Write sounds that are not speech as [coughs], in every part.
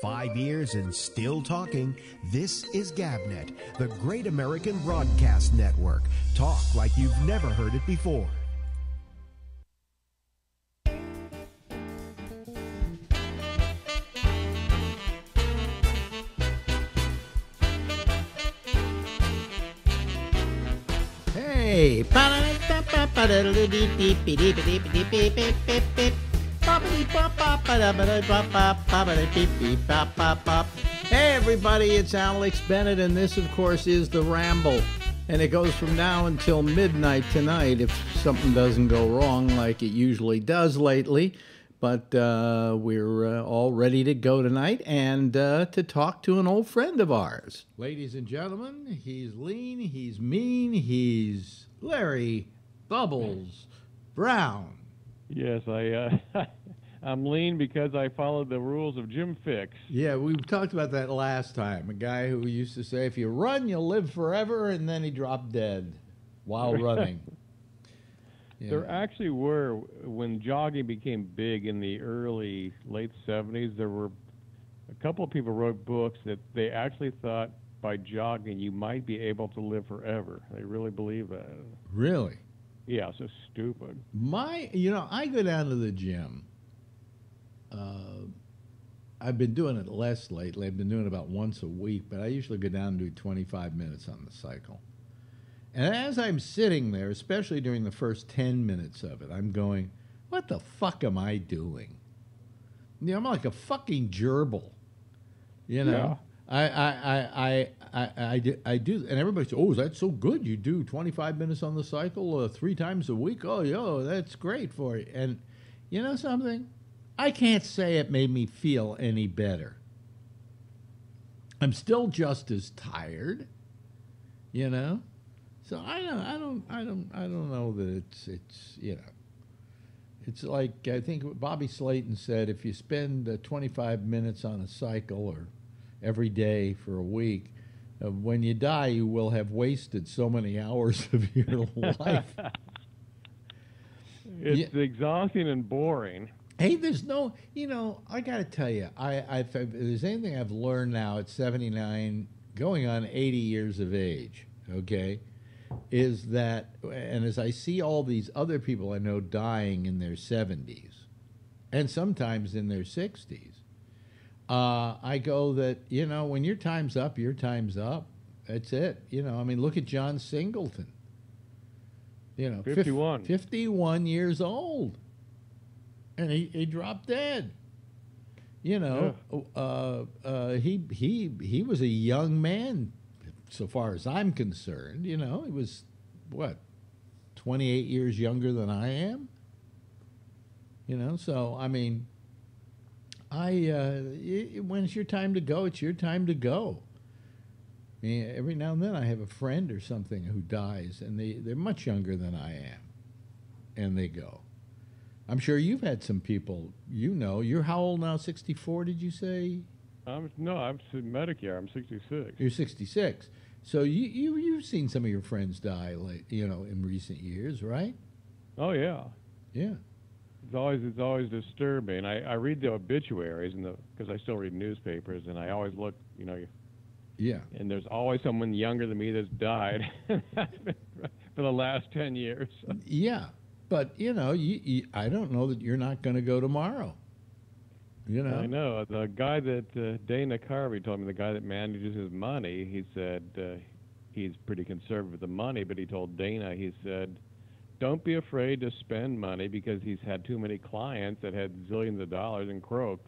Five years and still talking. This is GabNet, the Great American Broadcast Network. Talk like you've never heard it before. Hey. Hey, everybody, it's Alex Bennett, and this, of course, is The Ramble. And it goes from now until midnight tonight if something doesn't go wrong like it usually does lately. But uh, we're uh, all ready to go tonight and uh, to talk to an old friend of ours. Ladies and gentlemen, he's lean, he's mean, he's Larry Bubbles Brown. Yes, I. I'm lean because I followed the rules of Jim Fixx. Yeah, we talked about that last time. A guy who used to say, "If you run, you'll live forever," and then he dropped dead while [laughs] running. Yeah. There actually were when jogging became big in the early late 70s. There were a couple of people wrote books that they actually thought by jogging you might be able to live forever. They really believe that. Really? Yeah, so stupid. My, you know, I go down to the gym. Uh, I've been doing it less lately. I've been doing it about once a week, but I usually go down and do 25 minutes on the cycle. And as I'm sitting there, especially during the first 10 minutes of it, I'm going, what the fuck am I doing? You know, I'm like a fucking gerbil. You know? I, I, I, I, I, I, do, I do, and everybody says, "Oh, that's so good! You do 25 minutes on the cycle uh, three times a week. Oh, yo, that's great for you." And you know something? I can't say it made me feel any better. I'm still just as tired, you know. So I don't, I don't, I don't, I don't know that it's, it's, you know, it's like I think Bobby Slayton said: if you spend uh, 25 minutes on a cycle or every day for a week, uh, when you die, you will have wasted so many hours of your [laughs] life. It's exhausting and boring. Hey, there's no, you know, I got to tell you, I, I've, if there's anything I've learned now at 79, going on 80 years of age, okay, is that, and as I see all these other people I know dying in their 70s and sometimes in their 60s, uh, I go that, you know, when your time's up, your time's up. That's it. You know, I mean, look at John Singleton. You know, fif- 51. 51 years old and he, he dropped dead. You know, uh, uh, he he he was a young man, so far as I'm concerned. You know, he was what, 28 years younger than I am. You know, so I mean, I uh, it, when it's your time to go, it's your time to go. I mean, every now and then I have a friend or something who dies, and they they're much younger than I am, and they go. I'm sure you've had some people you know. You're how old now? 64, did you say? I'm, no, I'm Medicare. I'm 66. You're 66. So you, you, you've seen some of your friends die, like, you know, in recent years, right? Oh yeah, Yeah. it's always it's always disturbing. I, I read the obituaries and the because I still read newspapers and I always look, you know, Yeah. and there's always someone younger than me that's died [laughs] for the last 10 years. Yeah. But, you know, you, you, I don't know that you're not going to go tomorrow. You know? I know the guy that uh, Dana Carvey told me, the guy that manages his money. He said uh, he's pretty conservative with the money, but he told Dana, he said, "Don't be afraid to spend money because he's had too many clients that had zillions of dollars and croaked.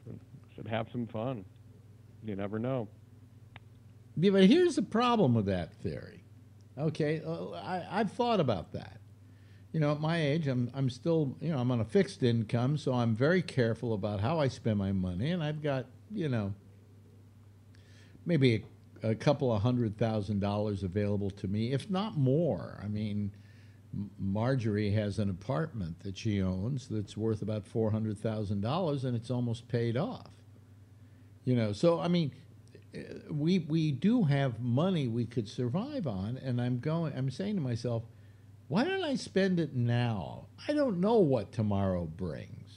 Said have some fun. You never know." Yeah, but here's the problem with that theory. Okay, uh, I, I've thought about that. You know, at my age, I'm I'm still you know I'm on a fixed income, so I'm very careful about how I spend my money, and I've got you know maybe a, a couple of hundred thousand dollars available to me, if not more. I mean, Marjorie has an apartment that she owns that's worth about four hundred thousand dollars, and it's almost paid off. You know, so I mean, uh, we we do have money we could survive on, and I'm going. I'm saying to myself, why don't I spend it now? I don't know what tomorrow brings.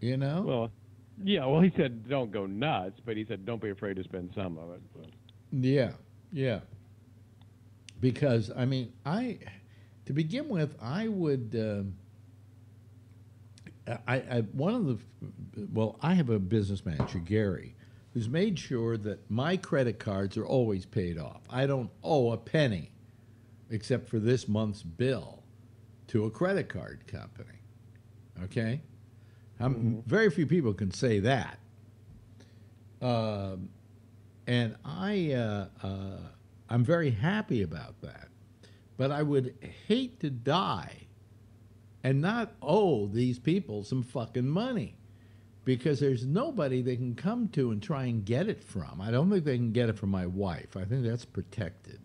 You know. Well, Yeah, well, he said don't go nuts, but he said don't be afraid to spend some of it. Yeah, yeah. Because I mean, I to begin with, I would. Um, I, I one of the well, I have a business manager, Gary, who's made sure that my credit cards are always paid off. I don't owe a penny, except for this month's bill, to a credit card company. Okay, I'm, very few people can say that. Um, and I, uh, uh, I'm very happy about that. But I would hate to die and not owe these people some fucking money because there's nobody they can come to and try and get it from. I don't think they can get it from my wife. I think that's protected.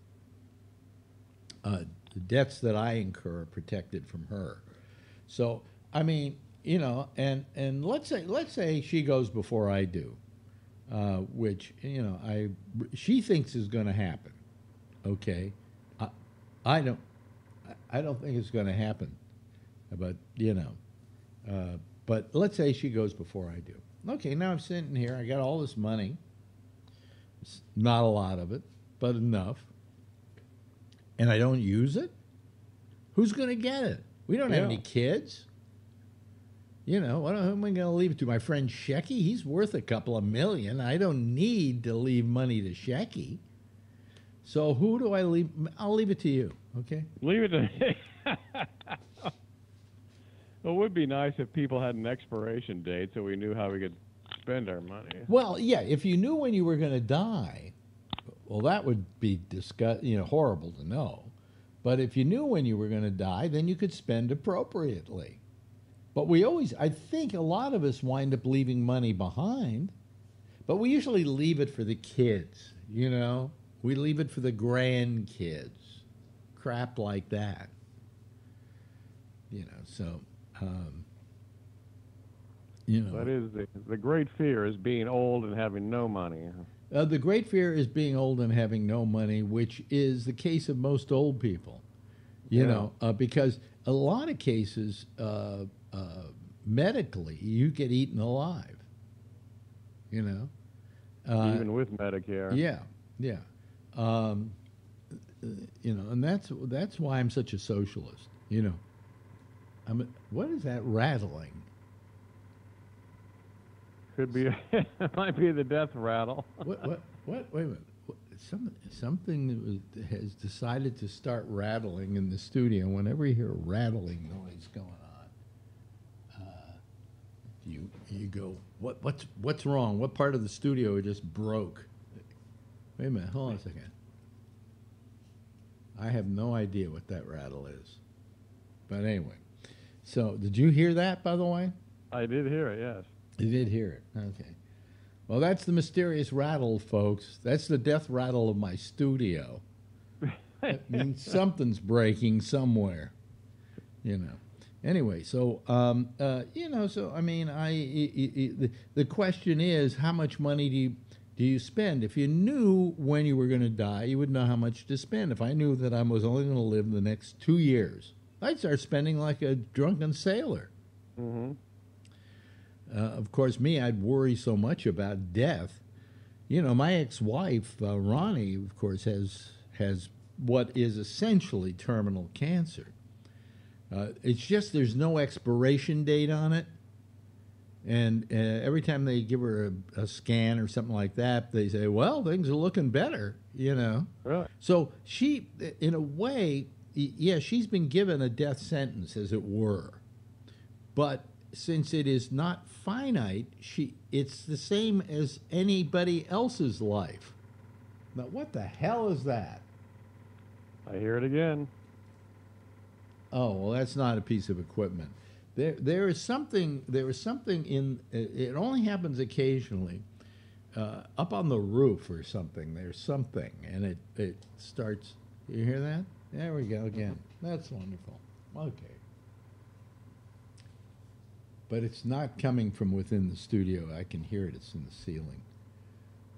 Uh, the debts that I incur are protected from her. So, I mean, you know, and and let's say let's say she goes before I do, uh, which you know I she thinks is going to happen. Okay, I, I don't I don't think it's going to happen, but you know, uh, but let's say she goes before I do. Okay, now I'm sitting here. I got all this money. It's not a lot of it, but enough. And I don't use it. Who's going to get it? We don't have any kids. You know, what, who am I going to leave it to? My friend Shecky? He's worth a couple of million. I don't need to leave money to Shecky. So who do I leave? I'll leave it to you. Okay. Leave it to me. [laughs] well, it would be nice if people had an expiration date so we knew how we could spend our money. Well, yeah. If you knew when you were going to die, well, that would be disgust, you know, horrible to know. But if you knew when you were going to die, then you could spend appropriately. But we always, I think, a lot of us wind up leaving money behind. But we usually leave it for the kids. You know, we leave it for the grandkids, crap like that. You know, so. Um, you know, That is the the great fear is being old and having no money. Uh, the great fear is being old and having no money, which is the case of most old people. You Yeah. know, uh, because a lot of cases, uh, uh, medically, you get eaten alive. You know, uh, even with Medicare. yeah, yeah. Um, you know, and that's that's why I'm such a socialist. You know, I'm. A, what is that rattling? Could be [laughs] it might be the death rattle. what, what, what, wait a minute. What, some, something that was, has decided to start rattling in the studio. Whenever you hear a rattling noise going on, uh, you, you go, what, what's, what's wrong? What part of the studio just broke? Wait a minute, hold on a second. I have no idea what that rattle is. But anyway, so did you hear that, by the way? I did hear it. Yes. You did hear it. Okay. Well, that's the mysterious rattle, folks. That's the death rattle of my studio. That [laughs] means something's breaking somewhere. You know. Anyway, so um, uh, you know, so I mean, I, I- I- the, the question is, how much money do you do you spend? If you knew when you were going to die, you would know how much to spend. If I knew that I was only going to live the next two years, I'd start spending like a drunken sailor. hmm Uh, of course, me, I'd worry so much about death. You know, my ex-wife uh, Ronnie, of course, has has what is essentially terminal cancer. Uh, it's just there's no expiration date on it, and uh, every time they give her a, a scan or something like that, they say, "Well, things are looking better," you know. Really? So she, in a way, yeah, she's been given a death sentence, as it were. But since it is not finite, she it's the same as anybody else's life. Now, what the hell is that? I hear it again. Oh, well, that's not a piece of equipment. There, there is something. There is something in. It it only happens occasionally, uh, up on the roof or something. There's something, and it it starts. You hear that? There we go again. That's wonderful. Okay. But it's not coming from within the studio. I can hear it. It's in the ceiling.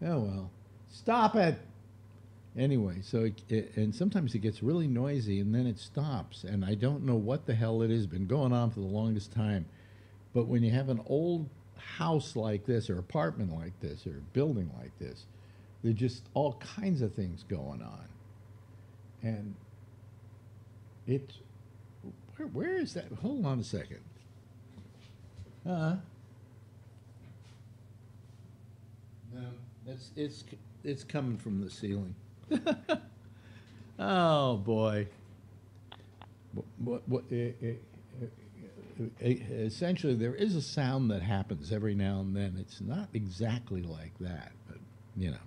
Oh well. Stop it. Anyway, so it, it, and sometimes it gets really noisy and then it stops, and I don't know what the hell it has been going on for the longest time. But when you have an old house like this or apartment like this or building like this. There's just all kinds of things going on. And it's where, where is that? Hold on a second. Uh, no, that's it's it's coming from the ceiling. [laughs] oh boy. What, what, eh, eh, eh, essentially, there is a sound that happens every now and then. It's not exactly like that, but you know.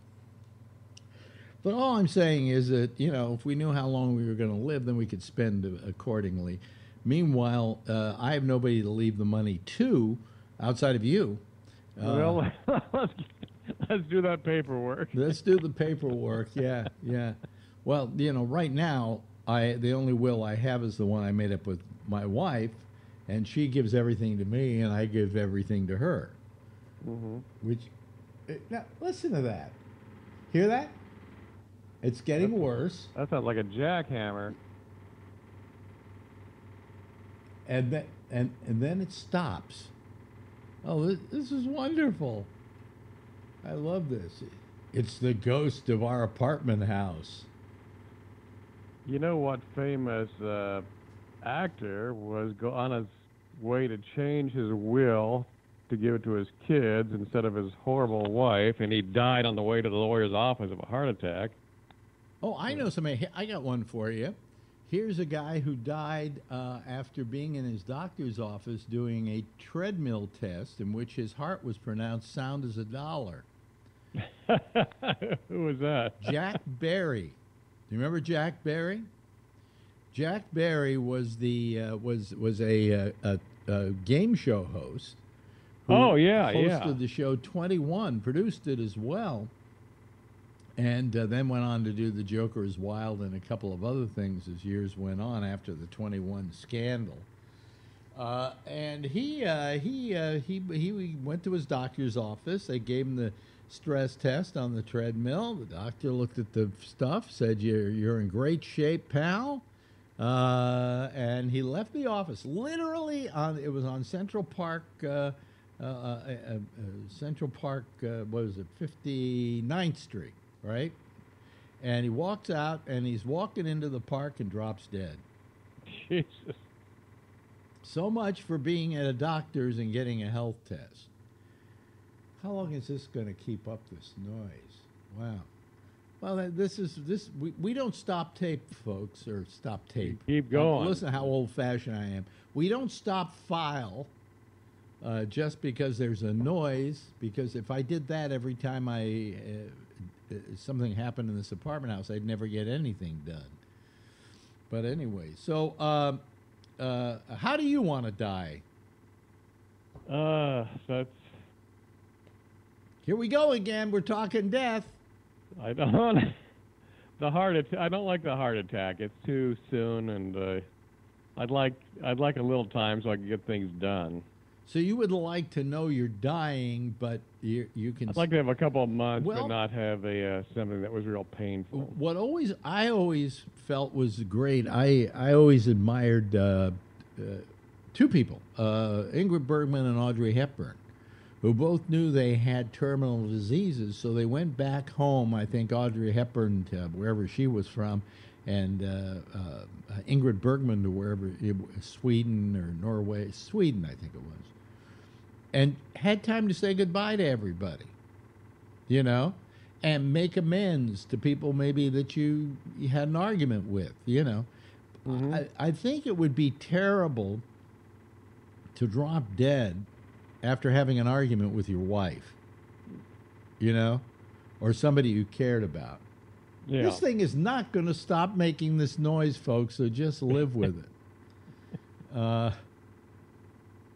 But all I'm saying is that you know, if we knew how long we were going to live, then we could spend accordingly. Meanwhile, uh, I have nobody to leave the money to outside of you. Uh, well, [laughs] let's, let's do that paperwork. let's do the paperwork. Yeah, yeah. Well, you know, right now, I the only will I have is the one I made up with my wife, and she gives everything to me, and I give everything to her. Mm-hmm. Which, eh, now listen to that. Hear that? It's getting That's- worse, That sounds like a jackhammer. And then and and then it stops. Oh, this, this is wonderful. I love this. It's the ghost of our apartment house. You know what famous uh, actor was go- on his way to change his will to give it to his kids instead of his horrible wife, and he died on the way to the lawyer's office of a heart attack. Oh, I know somebody. I got one for you. Here's a guy who died uh, after being in his doctor's office doing a treadmill test in which his heart was pronounced sound as a dollar. [laughs] Who was that? Jack Barry. Do you remember Jack Barry? Jack Barry was the uh, was was a, uh, a, a game show host. who Oh, yeah, hosted yeah. the show Twenty One, produced it as well, and uh, then went on to do The Joker is Wild and a couple of other things as years went on after the Twenty One scandal. Uh, and he uh, he uh, he he went to his doctor's office. They gave him the stress test on the treadmill. The doctor looked at the stuff, said you're you're in great shape, pal. Uh, and he left the office literally on it was on Central Park. Uh, Central Park, what is it, 59th Street, right? And he walks out and he's walking into the park and drops dead. Jesus. So much for being at a doctor's and getting a health test. How long is this going to keep up this noise? Wow. Well, this is this. We, we don't stop tape, folks, or stop tape. Keep Uh, going. listen, how old-fashioned I am. We don't stop file uh, just because there's a noise. Because if I did that every time I uh, something happened in this apartment house, I'd never get anything done. But anyway, so um, uh, how do you want to die? Uh, that's Here we go again. We're talking death. I don't. [laughs] The heart attack. I don't like the heart attack. It's too soon, and uh, I'd like I'd like a little time so I can get things done. So you would like to know you're dying, but you you can. I'd like to have a couple of months, Well- but not have a uh, something that was real painful. what always I always felt was great. I I always admired uh, uh, two people, uh, Ingrid Bergman and Audrey Hepburn, who both knew they had terminal diseases. So they went back home. I think Audrey Hepburn to wherever she was from, and uh, uh, Ingrid Bergman to wherever Sweden or Norway, Sweden I think it was, and had time to say goodbye to everybody you know, and make amends to people maybe that you, you had an argument with, you know. I, I think it would be terrible to drop dead after having an argument with your wife, you know, or somebody you cared about. yeah. This thing is not going to stop making this noise, folks, so just live with it. [laughs] Uh,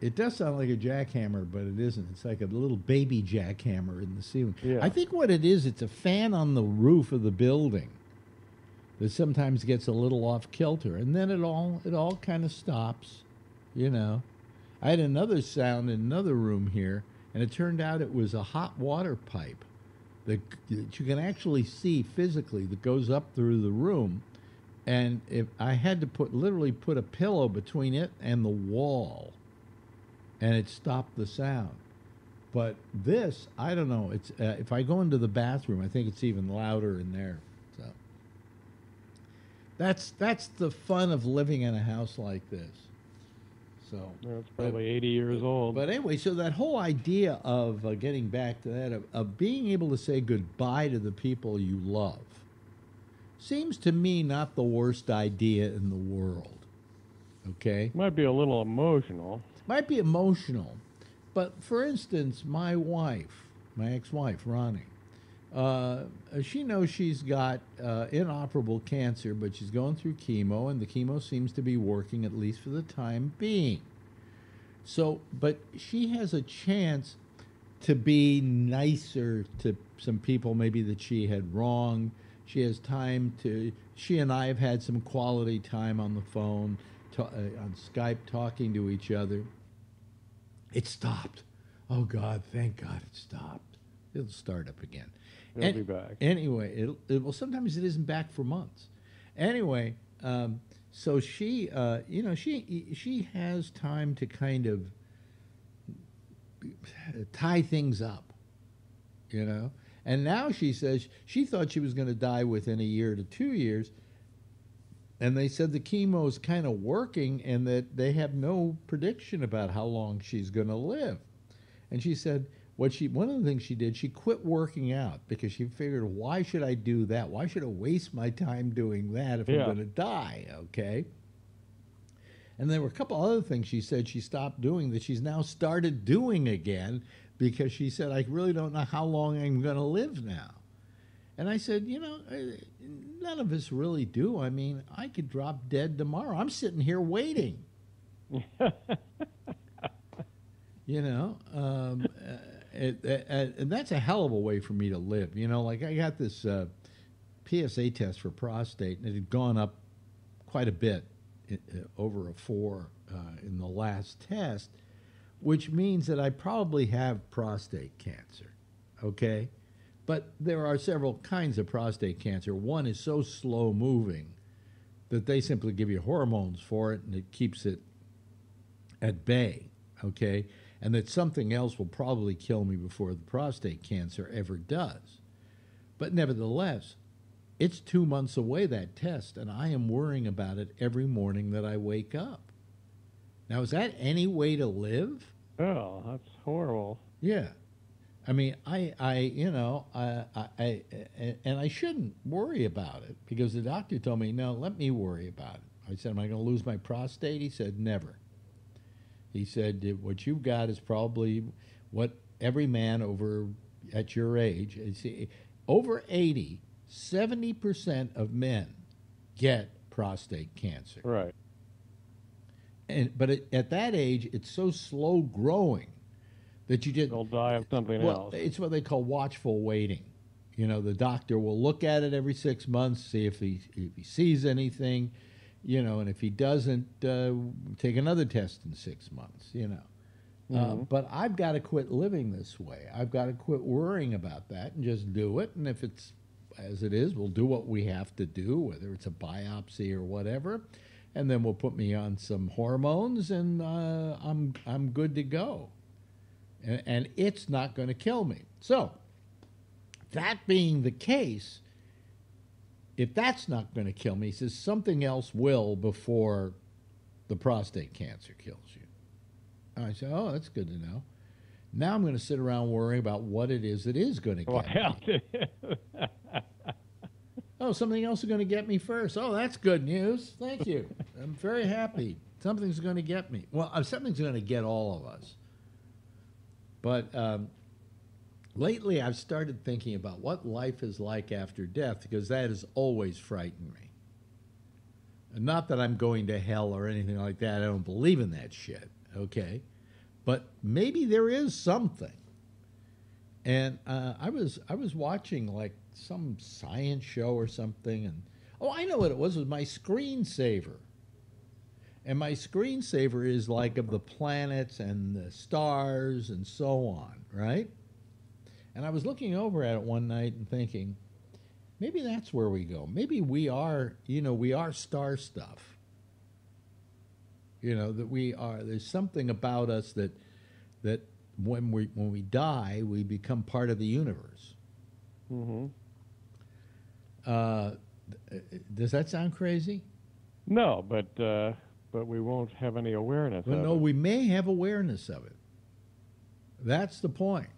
it does sound like a jackhammer, but it isn't. It's like a little baby jackhammer in the ceiling. Yeah. I think what it is, it's a fan on the roof of the building that sometimes gets a little off kilter, and then it all it all kind of stops, you know. I had another sound in another room here, and it turned out it was a hot water pipe that, that you can actually see physically that goes up through the room. And if I had to put literally put a pillow between it and the wall, and it stopped the sound. But this, I don't know. It's uh, if I go into the bathroom, I think it's even louder in there. So that's that's the fun of living in a house like this. So It's probably 80 years old. but anyway, so that whole idea of uh, getting back to that, of, of being able to say goodbye to the people you love, seems to me not the worst idea in the world. Okay? Might be a little emotional. Might be emotional, but for instance, my wife, my ex wife, Ronnie, uh, she knows she's got uh, inoperable cancer, but she's going through chemo, and the chemo seems to be working at least for the time being. So, but she has a chance to be nicer to some people maybe that she had wronged. She has time to. She and I have had some quality time on the phone, to, uh, on Skype, talking to each other. It stopped. Oh God, thank God it stopped. It'll start up again. It'll be back. Anyway, it'll, it, well, sometimes it isn't back for months. Anyway, um, so she, uh, you know, she she has time to kind of tie things up, you know. And now she says she thought she was going to die within a year to two years, and they said the chemo is kind of working, and that they have no prediction about how long she's going to live. And she said what she one of the things she did she quit working out because she figured why should I do that? Why should I waste my time doing that if Yeah. I'm going to die? Okay. And there were a couple other things she said she stopped doing that she's now started doing again because she said I really don't know how long I'm going to live now. And I said, you know, none of us really do. I mean, I could drop dead tomorrow. I'm sitting here waiting. [laughs] you know um, uh, it, it, and that's a hell of a way for me to live you know like i got this uh, psa test for prostate and it had gone up quite a bit uh, over a four uh, in the last test which means that i probably have prostate cancer okay but there are several kinds of prostate cancer one is so slow moving that they simply give you hormones for it and it keeps it at bay, okay? And that something else will probably kill me before the prostate cancer ever does. But nevertheless, it's two months away, that test, and I am worrying about it every morning that I wake up. Now, is that any way to live? Oh, that's horrible. Yeah. I mean, I, I, you know, I, I, I, and I shouldn't worry about it because the doctor told me, no, let me worry about it. I said, am I going to lose my prostate? He said, never. He said, what you've got is probably what every man over at your age, see, over 80, 70% of men get prostate cancer. Right. And, but it, at that age, it's so slow growing that you just They'll die of something well, else. it's what they call watchful waiting. You know, the doctor will look at it every six months, see if he if he sees anything, you know, and if he doesn't, uh, take another test in six months. You know, uh, Mhm. but I've got to quit living this way. I've got to quit worrying about that and just do it. And if it's as it is, we'll do what we have to do, whether it's a biopsy or whatever, and then we'll put me on some hormones, and uh, I'm I'm good to go and, and it's not going to kill me. So, that being the case, if that's not going to kill me, he says something else will before the prostate cancer kills you. And I said, oh, that's good to know. Now I'm going to sit around worrying about what it is that is going to get me. [laughs] Oh, something else is going to get me first. Oh, that's good news. Thank you. I'm very happy. Something's going to get me. Well, uh, something's going to get all of us. But um, lately, I've started thinking about what life is like after death because that has always frightened me. Not that I'm going to hell or anything like that. I don't believe in that shit. Okay, but maybe there is something. And uh, I was I was watching like some science show or something, and oh, I know what it was. It was my screensaver. And my screensaver is like of the planets and the stars and so on, right? And I was looking over at it one night and thinking, maybe that's where we go. Maybe we are, you know, we are star stuff. You know, that we are, there's something about us that, that when we when we die, we become part of the universe. hmm Uh, does that sound crazy? No, but uh, but we won't have any awareness. Well, no, it. we may have awareness of it. That's the point.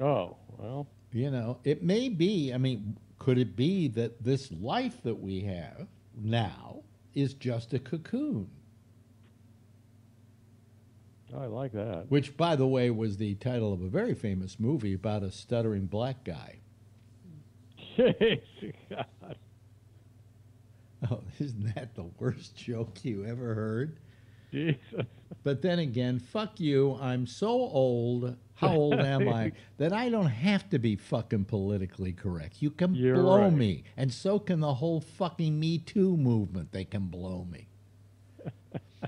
Oh well. You know, it may be, I mean, could it be that this life that we have now is just a cocoon? I like that. Which, by the way, was the title of a very famous movie about a stuttering black guy. [laughs] Oh, [laughs] isn't that the worst joke you ever heard? Jesus. But then again, fuck you. I'm so old. How old am I? [laughs] That I don't have to be fucking politically correct. You can You're blow right. me. And so can the whole fucking Me Too movement. They can blow me.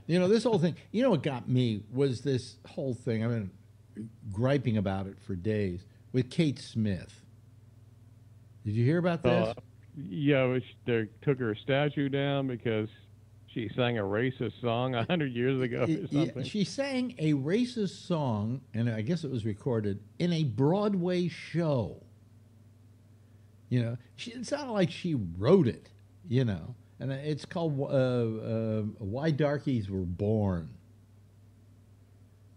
you know, this whole thing, you know what got me was this whole thing. I've been griping about it for days with Kate Smith. Did you hear about this? Uh, yeah, they took her statue down because she sang a racist song [laughs] a hundred years ago or something. she sang a racist song, and I guess it was recorded in a Broadway show. You know, she, it sounded like she wrote it. You know, and it's called uh, uh, "Why Darkies Were Born."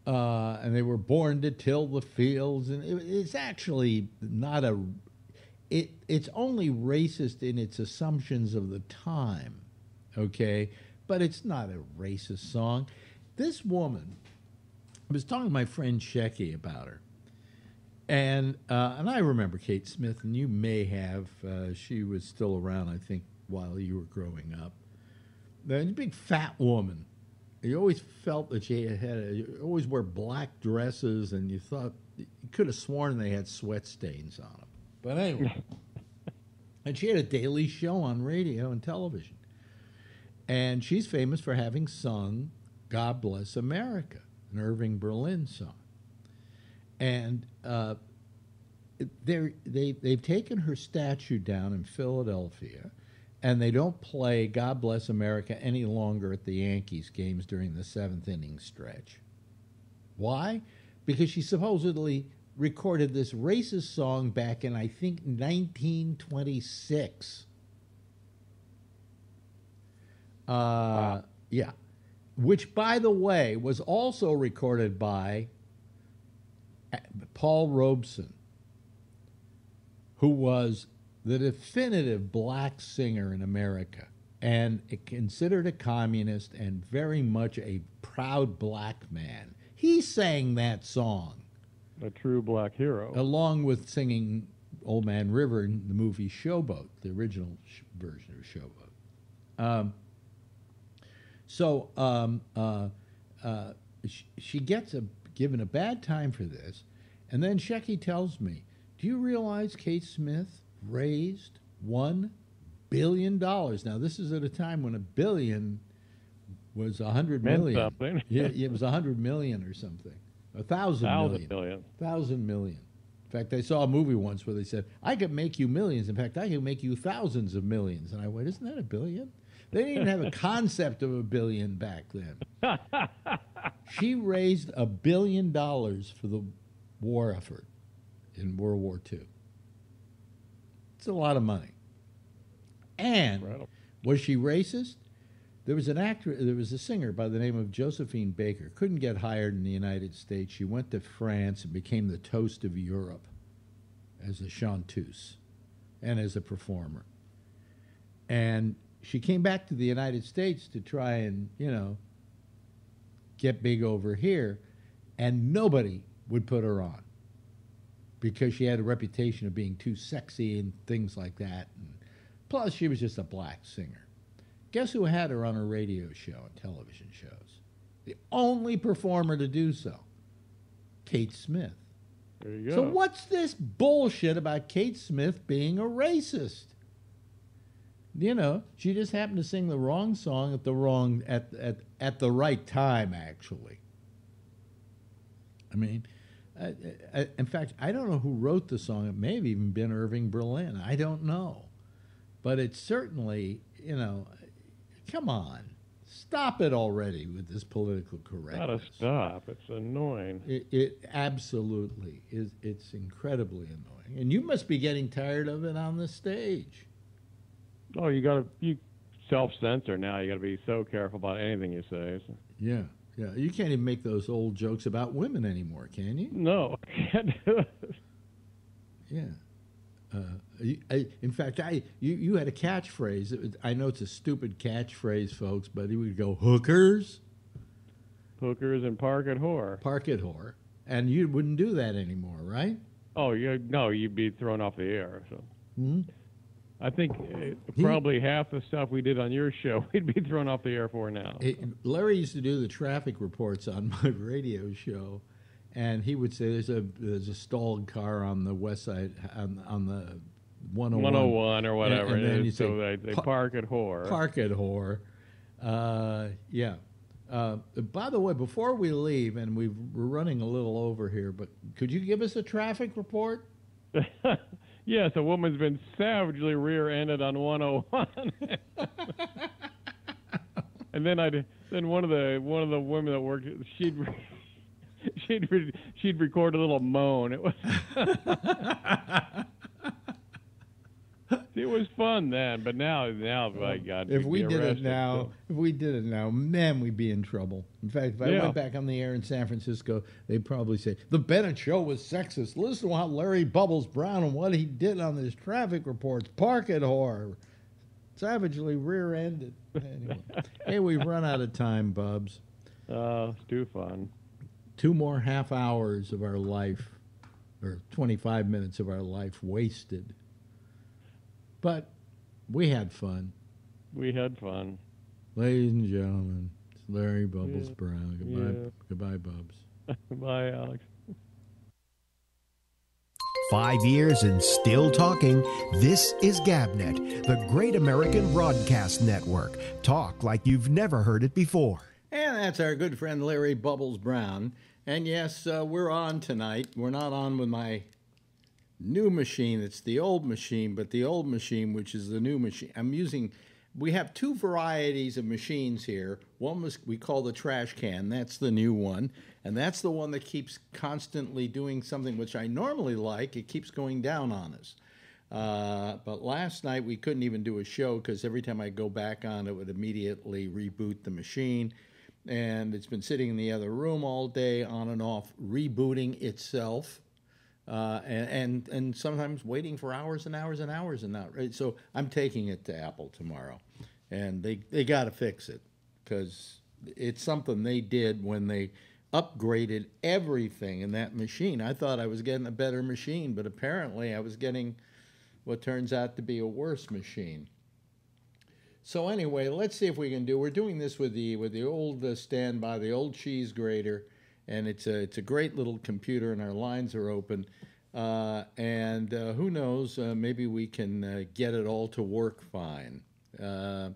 Uh, and they were born to till the fields, and it, it's actually not a. It it's only racist in its assumptions of the time, okay, but it's not a racist song. This woman, I was talking to my friend Shecky about her, and uh, and I remember Kate Smith, and you may have. Uh, she was still around, I think, while you were growing up. A big fat woman. You always felt that she had, you always wore black dresses, and you thought you could have sworn they had sweat stains on them. But anyway, [laughs] and she had a daily show on radio and television, and she's famous for having sung "God Bless America," an Irving Berlin song, and uh, they they've taken her statue down in Philadelphia, and they don't play "God Bless America" any longer at the Yankees games during the seventh inning stretch. Why? Because she supposedly recorded this racist song back in I think 1926. Uh, yeah, which by the way was also recorded by uh, Paul Robeson, who was the definitive black singer in America and considered a communist and very much a proud black man. He sang that song a true black hero. along with singing Old Man River in the movie Showboat, the original sh- version of Showboat. Um, so um, uh, uh, sh- she gets a, given a bad time for this, and then Shecky tells me, "Do you realize Kate Smith raised one billion dollars? Now this is at a time when a billion was a hundred million. something. yeah, [laughs] it was a hundred million or something. A thousand million. Thousand million. Thousand million. In fact, I saw a movie once where they said, I could make you millions. In fact, I could make you thousands of millions. And I went, Isn't that a billion? They didn't even have a [laughs] concept of a billion back then. [laughs] she raised a billion dollars for the war effort in World War II. It's a lot of money. And was she racist? There was an actor, there was a singer by the name of Josephine Baker. Couldn't get hired in the United States. She went to France and became the toast of Europe as a chanteuse and as a performer. And she came back to the United States to try and, you know, get big over here, and nobody would put her on because she had a reputation of being too sexy and things like that. And plus, she was just a black singer. Guess who had her on her radio show and television shows? The only performer to do so, Kate Smith. There you go. So what's this bullshit about Kate Smith being a racist? You know, she just happened to sing the wrong song at the wrong at at at the right time. Actually, I mean, I, I, in fact, I don't know who wrote the song. It may have even been Irving Berlin. I don't know, but it's certainly you know, come on, Stop it already with this political correctness. Gotta stop. It's annoying. It, it absolutely is. It's incredibly annoying, and you must be getting tired of it on the stage. Oh, you gotta you self censor now. You gotta be so careful about anything you say. So. Yeah, yeah. You can't even make those old jokes about women anymore, can you? No, I can't do it. Yeah. Uh, I, in fact, I you, you had a catchphrase. Was, I know it's a stupid catchphrase, folks, but he would go hookers, Hookers and park at whore. park it whore, and you wouldn't do that anymore, right? Oh, yeah, no, you'd be thrown off the air. So hmm I think uh, probably half the stuff we did on your show, [laughs] we'd be thrown off the air for now. Larry used to do the traffic reports on my [laughs] radio show, and he would say there's a there's a stalled car on the west side on, on the 101, 101 or whatever and then you is. So say, they, they "Pa- park at whore. Park it, whore. Uh, yeah. Uh, by the way, before we leave, and we've, we're running a little over here, but could you give us a traffic report? [laughs] yes, a woman's been savagely rear-ended on 101. [laughs] and then I then one of the one of the women that worked she'd [laughs] she'd re- she'd record a little moan. It was [laughs] it was fun then, but now now my God, If we did it now, so- if we did it now, man, we'd be in trouble. In fact, if I Yeah. went back on the air in San Francisco, they'd probably say the Bennett Show was sexist. Listen to how Larry Bubbles Brown and what he did on his traffic reports. Park it, whore. Savagely rear-ended. Anyway, [laughs] hey, we've run out of time, Bubs. Oh, it's too fun. Two more half hours of our life, or 25 minutes of our life wasted. But we had fun. We had fun. Ladies and gentlemen, it's Larry Bubbles Yeah. Brown. Goodbye, Yeah. goodbye, Bubs. [laughs] Bye, Alex. Five years and still talking. This is Gabnet, the great American broadcast network. Talk like you've never heard it before. And that's our good friend Larry Bubbles Brown. And yes, uh, we're on tonight. We're not on with my new machine. It's the old machine, but the old machine, which is the new machine. I'm using. We have two varieties of machines here. One was we call the trash can. That's the new one, and that's the one that keeps constantly doing something which I normally like. It keeps going down on us. Uh, but last night we couldn't even do a show because every time I go back on, it would immediately reboot the machine. And it's been sitting in the other room all day, on and off, rebooting itself uh, and, and and sometimes waiting for hours and hours and hours and not right. So I'm taking it to Apple tomorrow, and they they got to fix it because it's something they did when they upgraded everything in that machine. I thought I was getting a better machine, but apparently I was getting what turns out to be a worse machine. So anyway, let's see if we can do. We're doing this with the with the old uh, standby, the old cheese grater, and it's a it's a great little computer, and our lines are open. Uh, and uh, who knows? Uh, maybe we can uh, get it all to work fine. Uh,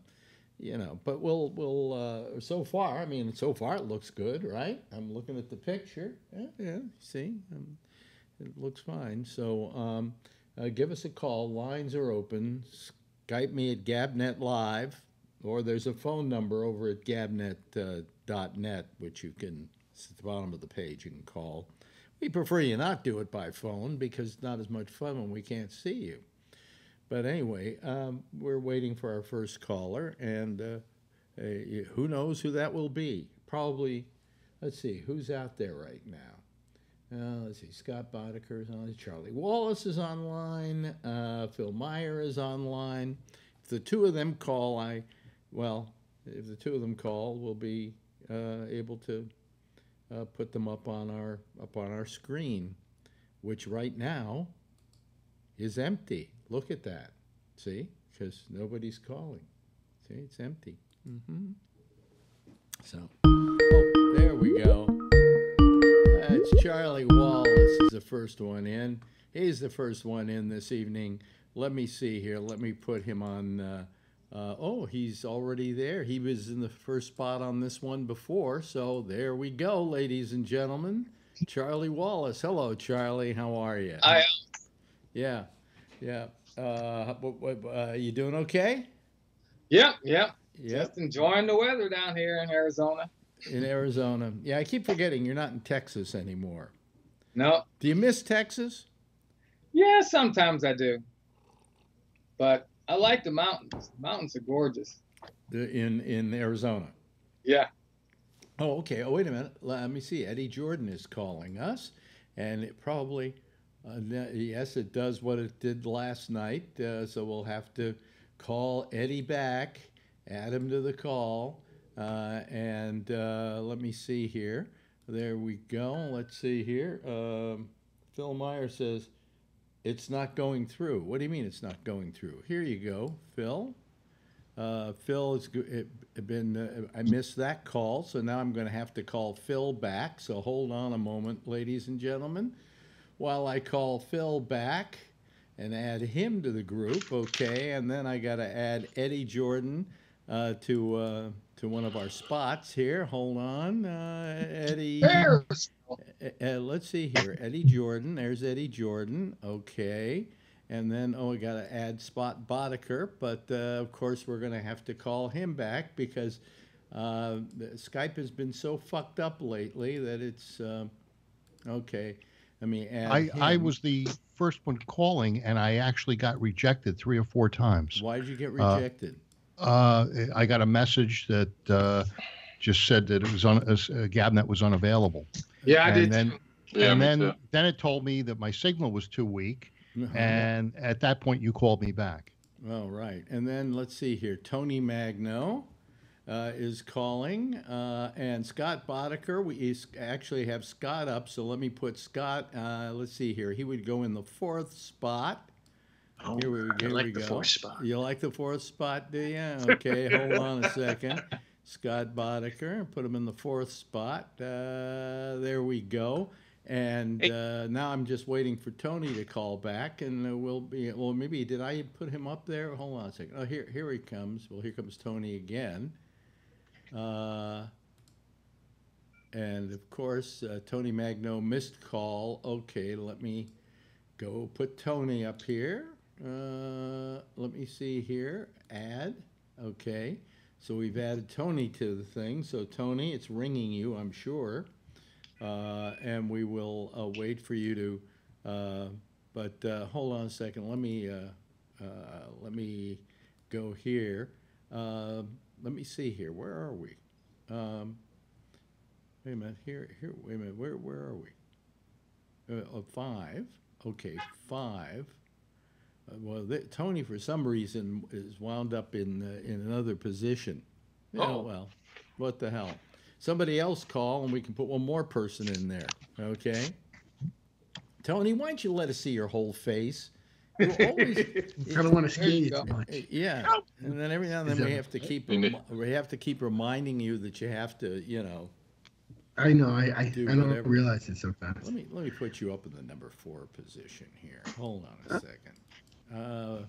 you know, but we'll we'll. So far, I mean, so far it looks good, right? I'm looking at the picture. Yeah, yeah see, um, it looks fine. So um, uh, give us a call. Lines are open. Skype me at Gabnet Live, or there's a phone number over at gabnet.net, which you can, it's at the bottom of the page, you can call. We prefer you not do it by phone because it's not as much fun when we can't see you. But anyway, um, we're waiting for our first caller, and uh, uh, who knows who that will be? Probably, let's see, who's out there right now? Uh, let's see, Scott Boddicker is on. Charlie Wallace is online. Uh, Phil Meyer is online. If the two of them call, I, well, if the two of them call, we'll be uh, able to uh, put them up on our up on our screen, which right now is empty. Look at that. See, because nobody's calling. See, it's empty. Mm-hmm. So, oh, there we go. That's Charlie Wallace is the first one in. He's the first one in this evening. Let me see here. Let me put him on. Uh, uh, oh, he's already there. He was in the first spot on this one before. So there we go, ladies and gentlemen. Charlie Wallace. Hello, Charlie. How are you? I am. Yeah, yeah. Uh, uh, you doing okay? yeah yeah Yep. Just enjoying the weather down here in Arizona. In Arizona. Yeah, I keep forgetting you're not in Texas anymore. No. Do you miss Texas? Yeah, sometimes I do. But I like the mountains. The Mountains are gorgeous. The, in in Arizona. Yeah. Oh, okay. Oh, wait a minute. Let me see. Eddie Jordan is calling us, and it probably, uh, yes, it does what it did last night. Uh, so we'll have to call Eddie back, add him to the call, uh, and uh, let me see here. There we go. Let's see here. Um, Phil Meyer says it's not going through. What do you mean it's not going through? Here you go, Phil. Uh, Phil has been, uh, I missed that call, so now I'm going to have to call Phil back. So hold on a moment, ladies and gentlemen, while I call Phil back and add him to the group, okay? And then I got to add Eddie Jordan uh, to uh, to one of our spots here. Hold on, uh, Eddie. Uh, let's see here, Eddie Jordan. There's Eddie Jordan. Okay. And then, oh, we got to add Scott Boddicker, but uh, of course we're going to have to call him back because uh, Skype has been so fucked up lately that it's uh, okay. I mean, I, I was the first one calling, and I actually got rejected three or four times. Why did you get rejected? Uh, I got a message that uh, just said that it was on uh, Gabnet was unavailable. Yeah, I and did. Then. Yeah, and then too. then it told me that my signal was too weak, Uh-huh. and at that point you called me back. Oh, right. And then let's see here. Tony Magno uh, is calling, uh, and Scott Boddicker. We actually have Scott up, so let me put Scott. Uh, let's see here. He would go in the fourth spot. Oh, Here we, I like we the go. fourth spot. You like the fourth spot, do you? Okay, hold on a second. [laughs] Scott Boddicker, put him in the fourth spot. Uh, there we go. And Hey. uh, now I'm just waiting for Tony to call back, and we'll be. Well, maybe did I put him up there? Hold on a second. Oh, here, here he comes. Well, here comes Tony again. Uh, and of course, uh, Tony Magno missed call. Okay, let me go put Tony up here. Uh, let me see here. Add. Okay. So we've added Tony to the thing. So Tony, it's ringing you, I'm sure. Uh, and we will uh, wait for you to. Uh, but uh, hold on a second. Let me uh, let me go here. Uh, let me see here. Where are we? Um, wait a minute. Here, here. Wait a minute. Where, where are we? Oh, five. Okay, five. Uh, well, th- Tony, for some reason, is wound up in uh, in another position. Yeah, Oh. well, what the hell? Somebody else call, and we can put one more person in there. Okay. Tony, why don't you let us see your whole face? You [laughs] always, I don't want to scare you you too much. uh, yeah, and then every now and then Is we have to keep You we have to keep reminding you that you have to, you know. I know. I I, Do I don't whatever. realize it sometimes. Let me let me put you up in the number four position here. Hold on a second. Uh,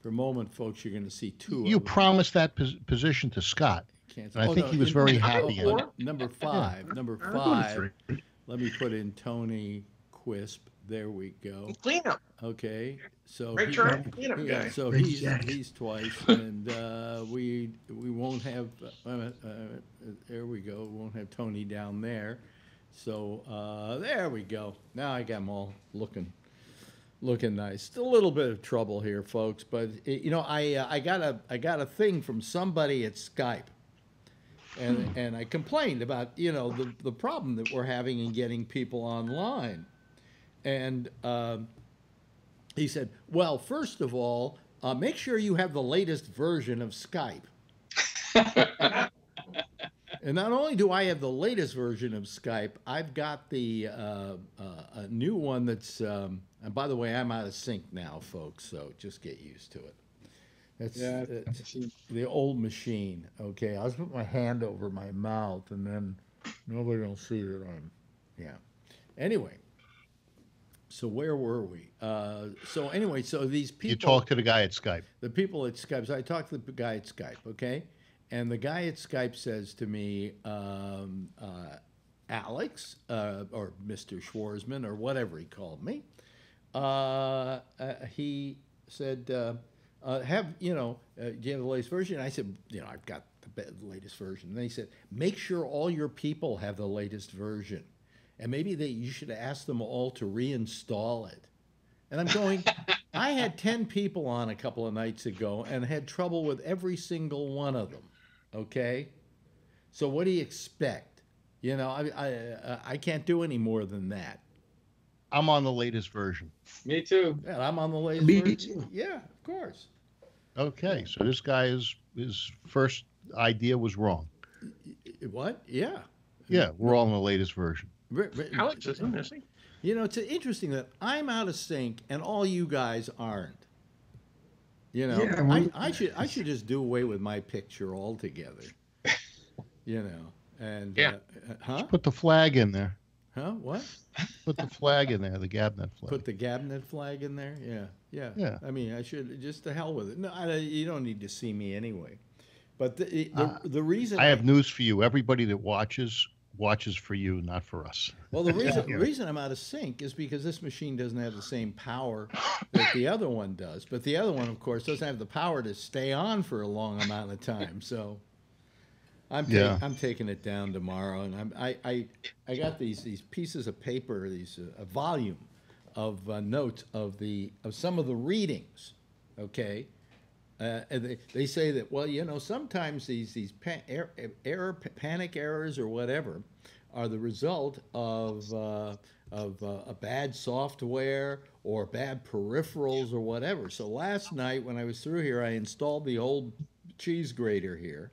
for a moment, folks, you're going to see two. You of them. promised that pos- position to Scott. Can't- and I oh, think no, he was in- very in- happy oh, in oh, Number five. Number I'll go to five. Let me put in Tony Quisp. There we go. Clean up. Okay, so Right he- turn. Clean up yeah, guy. so Great he's jack. he's twice, and uh, we we won't have. Uh, uh, there we go. We won't have Tony down there. So uh, there we go. Now I got them all looking looking nice. Still a little bit of trouble here, folks, but eh, you know I uh, I got a I got a thing from somebody at Skype. And, and I complained about you know the, the problem that we're having in getting people online, and um, he said, "Well, first of all, uh, make sure you have the latest version of Skype." [laughs] and not only do I have the latest version of Skype, I've got the uh, uh, a new one that's. Um, and by the way, I'm out of sync now, folks. So just get used to it. That's, Yeah, that's the old machine. Okay, I was put my hand over my mouth, and then nobody will see that I'm. Yeah. Anyway, so where were we? Uh, so anyway, so these people. You talked to the guy at Skype. the people at Skype. So I talked to the guy at Skype, okay, and the guy at Skype says to me, um, uh, Alex, uh, or Mr. Schwarzman, or whatever he called me. Uh, uh, he said, uh, uh, have you know, uh, do you have the latest version? I said, you know, I've got the, latest version. And he said, make sure all your people have the latest version, and maybe they you should ask them all to reinstall it. And I'm going, [laughs] I had ten people on a couple of nights ago and had trouble with every single one of them. Okay, so what do you expect? You know, I I I can't do any more than that. I'm on the latest version. Me too. Yeah, I'm on the latest Me version. too. Yeah, of course. Okay, so this guy is his first idea was wrong. What? Yeah. Yeah, we're all on the latest version. Re- re- Alex isn't, is he? You know, it's interesting that I'm out of sync and all you guys aren't. You know, Yeah, I, I should I should just do away with my picture altogether. [laughs] you know, and Yeah. uh, huh? Put the flag in there. Huh? What? Put the flag in there, the Gabnet flag. Put the Gabnet flag in there? Yeah, yeah. Yeah. I mean, I should just to hell with it. No, I, you don't need to see me anyway. But the the, Uh, the reason I have news for you. Everybody that watches watches for you, not for us. Well, the [laughs] reason, the reason I'm out of sync is because this machine doesn't have the same power that the other one does. But the other one, of course, doesn't have the power to stay on for a long amount of time. So I'm ta- Yeah. I'm taking it down tomorrow, and I'm, I I I got these these pieces of paper, these uh, a volume of uh, notes of the of some of the readings. Okay. Uh, and they, they say that well you know sometimes these these pa- er, error panic errors or whatever are the result of uh, of uh, a bad software or bad peripherals or whatever. So last night when I was through here, I installed the old cheese grater here,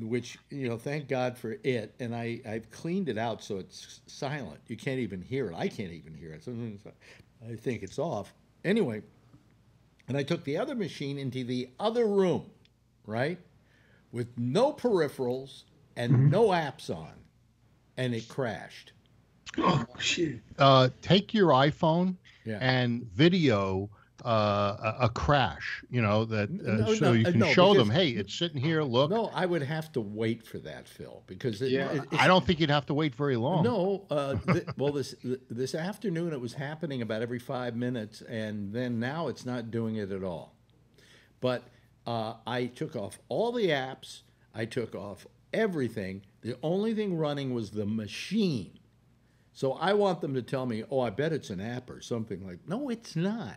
which you know thank God for it, and I I've cleaned it out so it's silent. You can't even hear it. I can't even hear it. Sometimes I think it's off. Anyway, and I took the other machine into the other room, right, with no peripherals and no apps on, and it crashed. Oh shit! Uh, take your iPhone Yeah. and video uh, a, a crash. You know that uh, No, so no, you uh, can no, show them, hey, it's sitting here. Look, No, I would have to wait for that, Phil, because it, Yeah. it- I don't think you'd have to wait very long. No, uh, th- well, this this afternoon it was happening about every five minutes, and then now it's not doing it at all. But uh, I took off all the apps. I took off everything. The only thing running was the machine. So I want them to tell me, "Oh, I bet it's an app or something like." No, it's not.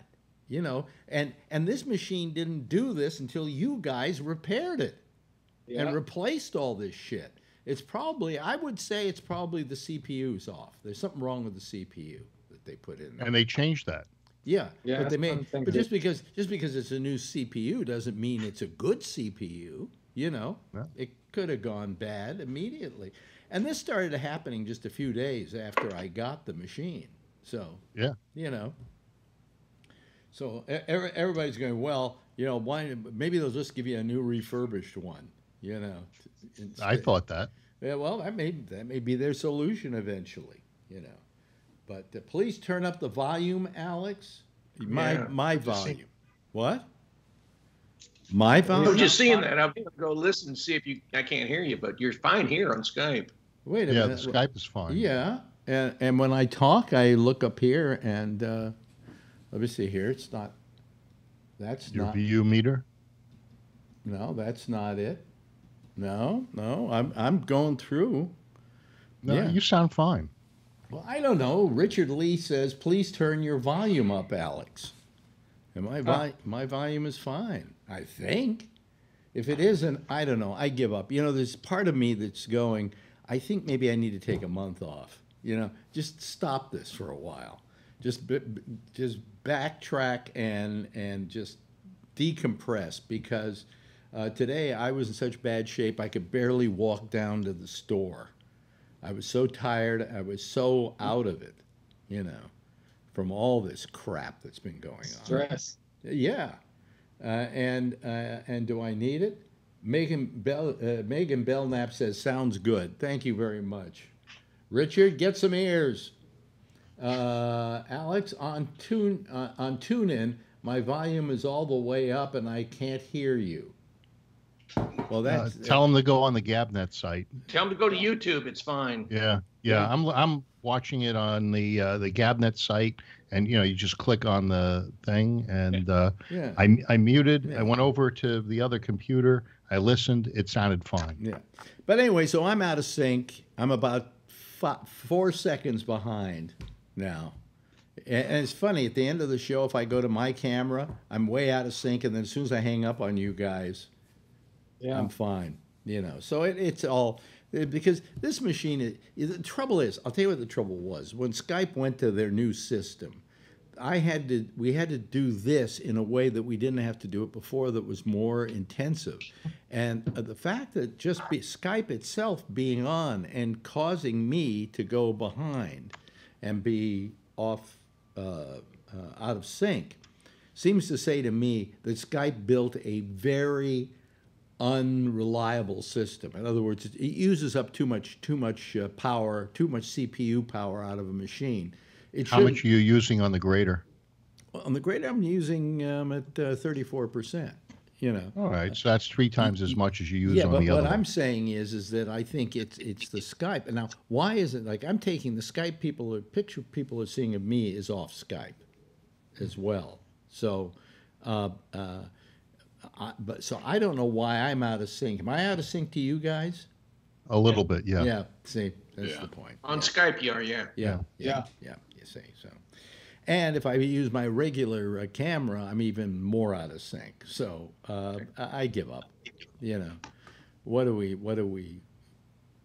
You know, and and this machine didn't do this until you guys repaired it Yeah. and replaced all this shit. It's probably, I would say, it's probably the CPU's off. There's something wrong with the CPU that they put in there. And they changed that. Yeah, Yeah, but they that's may, but just because just because it's a new CPU doesn't mean it's a good CPU. You know, Yeah. it could have gone bad immediately, and this started happening just a few days after I got the machine. So Yeah. you know. So e- every- everybody's going, well, you know, why? Maybe they'll just give you a new refurbished one. You know, I thought that. yeah, well, that may that may be their solution eventually, you know. But uh, please turn up the volume, Alex. My Yeah, my just see- volume. What? My volume. I volume. was just seeing that. I'm gonna go listen and see if you. I can't hear you, but you're fine here on Skype. Wait a Yeah, the minute. Skype is fine. Yeah, and and when I talk, I look up here and uh, let me see here. It's not. That's not Your not. VU meter. No, that's not it. No, no. I'm I'm going through. No, Yeah. you sound fine. Well, I don't know. Richard Lee says, "Please turn your volume up, Alex." And my ah. vi- my volume is fine, I think. If it isn't, I don't know. I give up. You know, there's part of me that's going. I think maybe I need to take a month off. You know, just stop this for a while. Just just backtrack and and just decompress because uh, today I was in such bad shape I could barely walk down to the store. I was so tired. I was so out of it, you know, from all this crap that's been going on. Stress. Yeah, uh, and uh, and do I need it? Megan Bell uh, Megan Belknap says sounds good. Thank you very much. Richard, get some ears. Uh, Alex on tune uh, on TuneIn. My volume is all the way up and I can't hear you. Well, Uh, that's tell them to go on the Gabnet site. Tell them to go to YouTube. It's fine. Yeah, yeah. I'm I'm watching it on the uh, the Gabnet site, and you know you just click on the thing, and uh, yeah. I I muted. Yeah. I went over to the other computer. I listened. It sounded fine. Yeah. But anyway, so I'm out of sync. I'm about fi four seconds behind now. And it's funny, at the end of the show, if I go to my camera, I'm way out of sync. And then as soon as I hang up on you guys, Yeah. I'm fine. You know, so it, it's all eh, because this machine. Is, the trouble is, I'll tell you what the trouble was when Skype went to their new system. I had to. We had to do this in a way that we didn't have to do it before. That was more intensive, and uh, the fact that just be, Skype itself being on and causing me to go behind and be off uh, uh, out of sync seems to say to me that Skype built a very unreliable system. In other words, it uses up too much too much uh, power, too much CPU power out of a machine. It How much are you using on the grater? on the grade I'm using um, at thirty-four percent. You know. All right, so that's three times as much as you use Yeah, on but the what other I'm saying is, is that I think it's it's the Skype. And now, why is it like I'm taking the Skype people, the picture people are seeing of me is off Skype, as well. So, uh, uh, I, but so I don't know why I'm out of sync. Am I out of sync to you guys? A little bit, yeah. Yeah. See, that's Yeah. the point. On Skype, you are, yeah. Yeah, yeah, yeah. You see, so. And if I use my regular uh, camera, I'm even more out of sync. So uh, I, I give up. You know, what do we? What do we?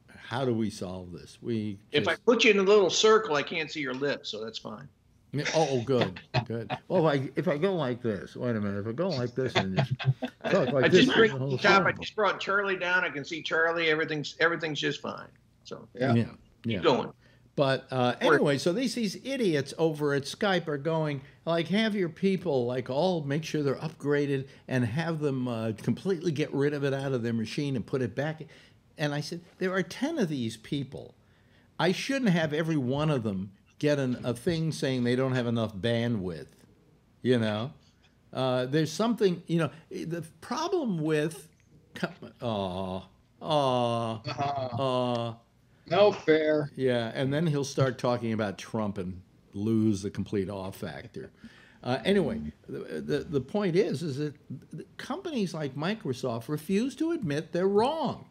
How do we solve this? We. If I put you in a little circle, I can't see your lips, so that's fine. Oh, good, good. Well, if I, if I go like this, wait a minute. If I go like this and just talk like I this, just bring the top. I just brought Charlie down. I can see Charlie. Everything's everything's just fine. So Yeah. yeah, yeah. keep going. But uh, anyway, so these these idiots over at Skype are going like have your people like all make sure they're upgraded and have them uh, completely get rid of it out of their machine and put it back. And I said there are ten of these people. I shouldn't have every one of them get an, a thing saying they don't have enough bandwidth. You know, uh, there's something. You know, the problem with oh oh Uh, oh. No fair. Yeah, and then he'll start talking about Trump and lose the complete off factor. Uh, anyway, the, the the point is is that companies like Microsoft refuse to admit they're wrong.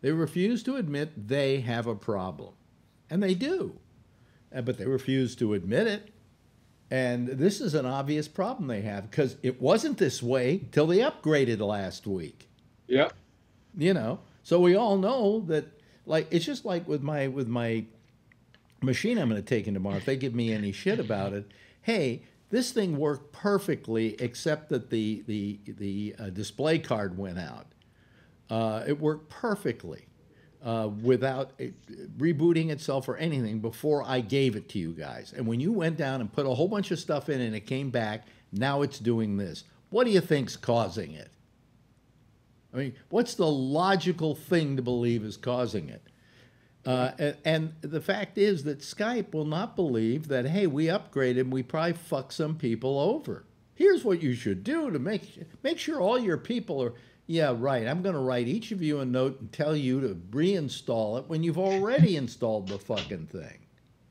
They refuse to admit they have a problem, and they do, Uh, but they refuse to admit it. And this is an obvious problem they have because it wasn't this way till they upgraded last week Yep. you know so we all know that like it's just like with my with my machine i'm going to take in tomorrow if they give me any shit about it hey this thing worked perfectly except that the the the uh, display card went out uh, it worked perfectly uh, without it rebooting itself or anything before I gave it to you guys. And when you went down and put a whole bunch of stuff in and it came back, now it's doing this. What do you think's causing it? I mean, what's the logical thing to believe is causing it? Uh, a- and the fact is that Skype will not believe that, hey, we upgraded and we probably fucked some people over. Here's what you should do to make, make sure all your people are, yeah, right. I'm going to write each of you a note and tell you to reinstall it when you've already [laughs] installed the fucking thing.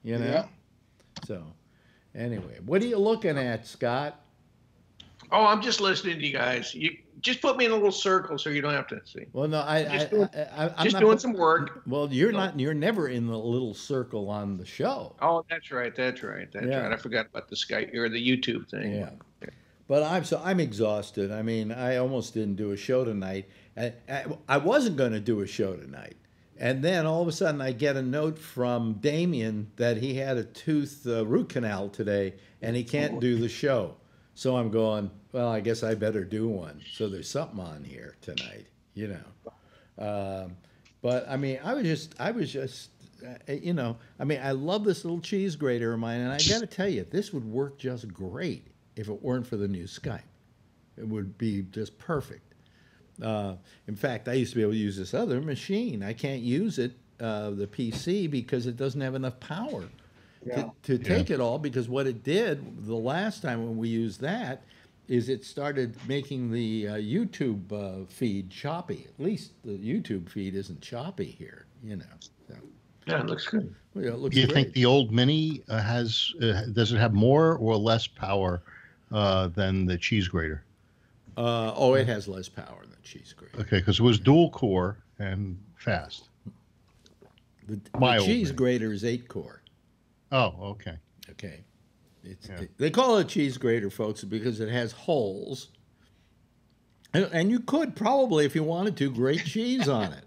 You know? Yeah. So, anyway, what are you looking at, Scott? Oh, I'm just listening to you guys. You just put me in a little circle so you don't have to see. Well, no, I, Just I, doing- I, I, I'm just not doing some work. Well, you're not. You're never in the little circle on the show. Oh, that's right. That's right. That's Yeah. right. I forgot about the Skype or the YouTube thing. Yeah. But I'm so I'm exhausted. I mean, I almost didn't do a show tonight. I, I, I wasn't going to do a show tonight, and then all of a sudden I get a note from Damien that he had a tooth uh, root canal today and he can't do the show. So I'm going. Well, I guess I better do one. So there's something on here tonight, you know. Um, but I mean, I was just, I was just, uh, you know, I mean, I love this little cheese grater of mine, and I got to tell you, this would work just great if it weren't for the new Skype. It would be just perfect. Uh, in fact, I used to be able to use this other machine. I can't use it, uh, the PC, because it doesn't have enough power Yeah. to, to take it all. Because what it did the last time when we used that, is it started making the uh, YouTube uh, feed choppy. At least the YouTube feed isn't choppy here, you know. So, Yeah, it looks good. well, it looks Do you great. think the old Mini uh, has uh, does it have more or less power uh, than the cheese grater? Uh, oh, it has less power than the cheese grater. Okay, because it was dual core and fast. The, My the cheese grater is eight core. Oh, okay. Okay. It's, Yeah. They call it a cheese grater, folks, because it has holes. And, and you could probably, if you wanted to, grate cheese on it.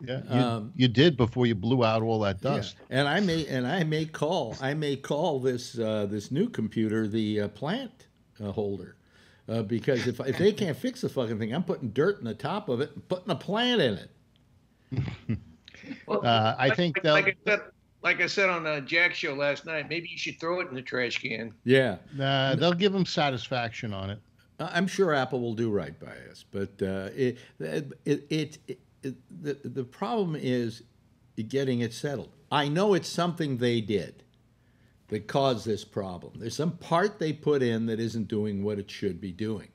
Yeah, you, Um, you did before you blew out all that dust. Yeah. And I may and I may call I may call this uh, this new computer the uh, plant uh, holder. Uh, because if, if they can't fix the fucking thing, I'm putting dirt in the top of it and putting a plant in it. Well, [laughs] Uh, I like- think like, they'll- like I said, like I said on uh, Jack's show last night, maybe you should throw it in the trash can. Yeah. Nah, they'll give them satisfaction on it. I- I'm sure Apple will do right by us, but uh, it, it, it, it, it, the, the problem is getting it settled. I know it's something they did that caused this problem. There's some part they put in that isn't doing what it should be doing.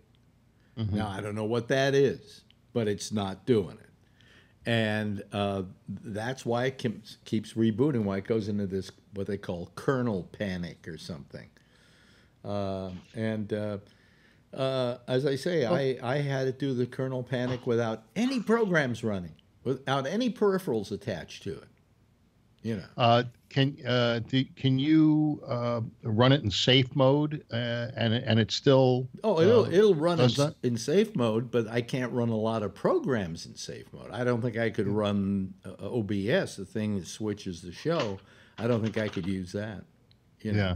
Now, I don't know what that is, but it's not doing it. And uh, that's why it keeps, keeps rebooting, why it goes into this, what they call kernel panic or something. Uh, and uh, uh, as I say, I, I had it do the kernel panic without any programs running, without any peripherals attached to it. You know. Can uh, do, can you uh, run it in safe mode uh, and and it's still Oh, it'll uh, it'll run in, that? in safe mode, but I can't run a lot of programs in safe mode. I don't think I could run uh, OBS, the thing that switches the show. I don't think I could use that. You know? Yeah.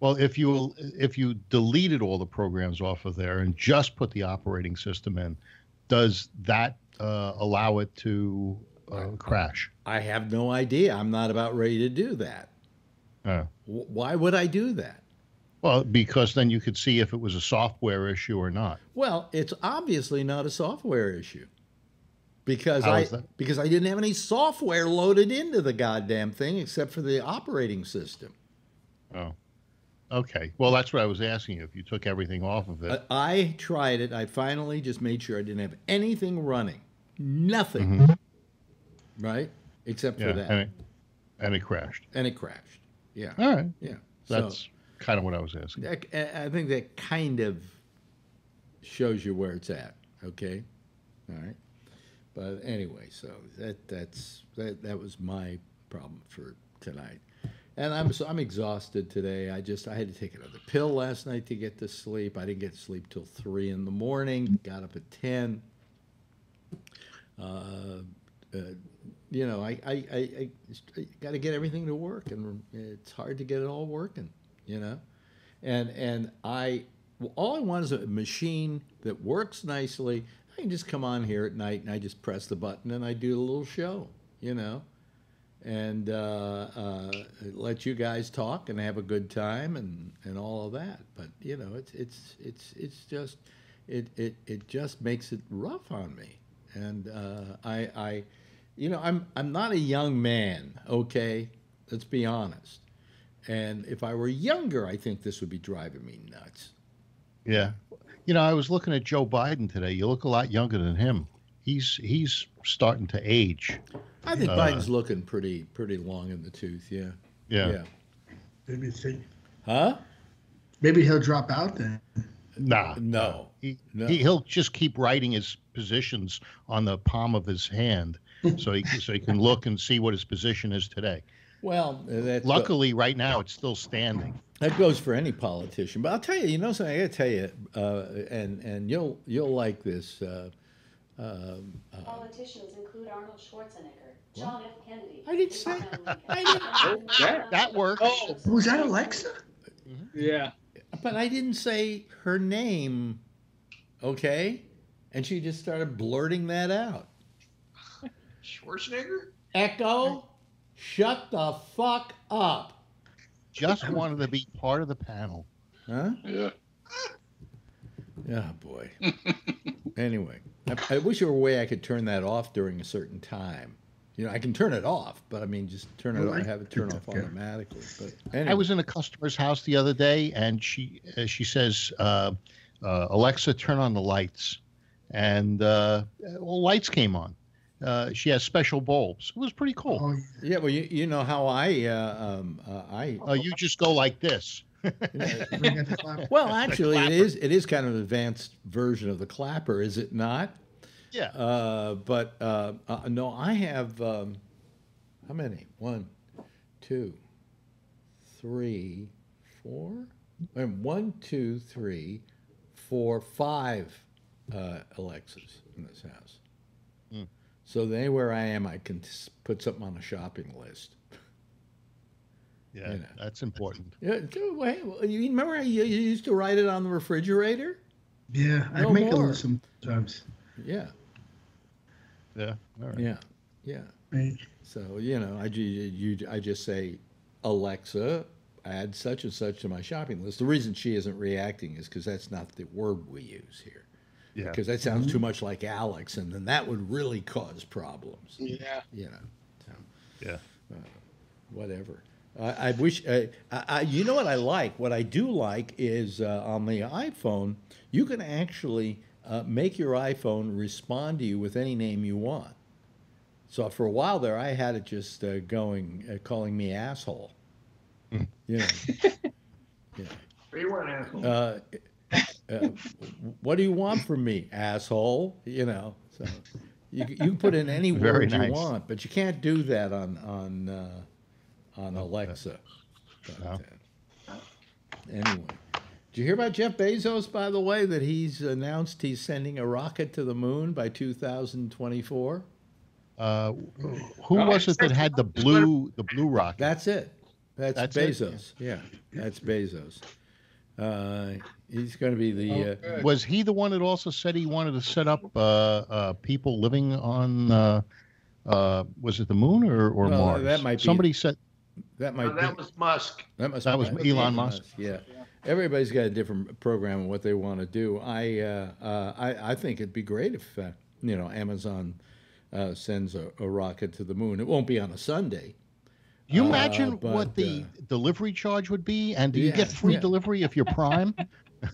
Well, if you if you deleted all the programs off of there and just put the operating system in, does that uh, allow it to uh, crash? I have no idea. I'm not about ready to do that. Uh, Why would I do that? well, because then you could see if it was a software issue or not. Well, it's obviously not a software issue. Because How I because I didn't have any software loaded into the goddamn thing except for the operating system. Oh, okay. Well, that's what I was asking you. If you took everything off of it, I, I tried it. I finally just made sure I didn't have anything running. Nothing. Mhm. Right? Except yeah, for that. and it, and it crashed. And it crashed. Yeah. All right, Yeah. that's kind of what I was asking. so I think that kind of shows you where it's at. Okay. All right. But anyway, so that that's that that was my problem for tonight. And I'm so I'm exhausted today. I just I had to take another pill last night to get to sleep. I didn't get to sleep till three in the morning. Got up at ten. Uh, uh, you know, I I, I, I, got to get everything to work, and it's hard to get it all working. You know, and and I well, all I want is a machine that works nicely. I can just come on here at night and I just press the button and I do a little show. You know, and uh, uh, let you guys talk and have a good time and, and all of that. But you know, it's it's it's it's just it it, it just makes it rough on me. And uh, I I you know I'm I'm not a young man. Okay, let's be honest. And if I were younger, I think this would be driving me nuts. Yeah. You know, I was looking at Joe Biden today. You look a lot younger than him. He's he's starting to age. I think Uh, Biden's looking pretty pretty long in the tooth. Yeah. Yeah. Yeah. Maybe think, Huh? maybe he'll drop out then. Nah. No. He, No. he he'll just keep writing his positions on the palm of his hand, so he so he can look and see what his position is today. Well, that Luckily, right now it's still standing. That goes for any politician. But I'll tell you, you know something. I got to tell you, uh, and and you'll you'll like this. Uh, um, uh, Politicians include Arnold Schwarzenegger, John F. Kennedy. I didn't say- I didn't- [laughs] that- That works. Oh, Was that Alexa? yeah. but I didn't say her name, okay? And she just started blurting that out. Schwarzenegger? Echo, shut the fuck up, Just wanted to be part of the panel. huh? Yeah. Yeah, [laughs] boy. anyway, I, I wish there were a way I could turn that off during a certain time. You know, I can turn it off, but I mean, just turn it. Well, I I have it turn off yeah. automatically. But anyway. I was in a customer's house the other day, and she uh, she says, uh, uh, "Alexa, turn on the lights," and uh, well, lights came on. Uh, she has special bulbs. It was pretty cool. Oh, Yeah, well, you, you know how I uh, um, uh, I Uh, you just go like this. bring [laughs] out the clap. well actually it is it is kind of an advanced version of the clapper, is it not? Yeah. Uh, but uh, uh, no, I have um, how many? One, two, three, four. Wait, One, two, three, four, five uh, Alexas in this house. So anywhere I am, I can put something on a shopping list. Yeah, You know. that's important. Yeah, dude, wait, well, you remember how you, you used to write it on the refrigerator? Yeah, I No make a list sometimes. Yeah, Yeah. All right. yeah, yeah. Right. So you know, I ju- you, I just say, Alexa, add such and such to my shopping list. The reason she isn't reacting is because that's not the word we use here. Yeah. Because that sounds too much like Alex, and then that would really cause problems. Yeah. You know, so Yeah. whatever. I, I wish. I, I, I- you know what I like? What I do like is uh, on the iPhone, you can actually uh, make your iPhone respond to you with any name you want. So for a while there, I had it just uh, going, uh, calling me asshole. You know. [laughs] You weren't asshole. [laughs] uh, what do you want from me, asshole? You know, so you, you can put in any [laughs] Very word you want, but you can't do that on on uh, on Alexa. But, No. uh, anyway, did you hear about Jeff Bezos? By the way, that he's announced he's sending a rocket to the moon by 2024. Uh, who Oh, was it that had the blue the blue rocket? That's it. That's, That's it? Bezos. Yeah, that's Bezos. Uh, he's going to be the. Oh, uh. Was he the one that also said he wanted to set up uh, uh, people living on? Uh, uh, was it the moon or, or Well, Mars? that might be- Somebody said that No, might be. that was Musk. That must That was that Elon be Musk. Yeah, everybody's got a different program and what they want to do. I uh, uh, I, I think it'd be great if uh, you know Amazon uh, sends a, a rocket to the moon. It won't be on a Sunday. You Uh, imagine but, what the uh, delivery charge would be, and do you Yeah, get free yeah. delivery if you're Prime? [laughs]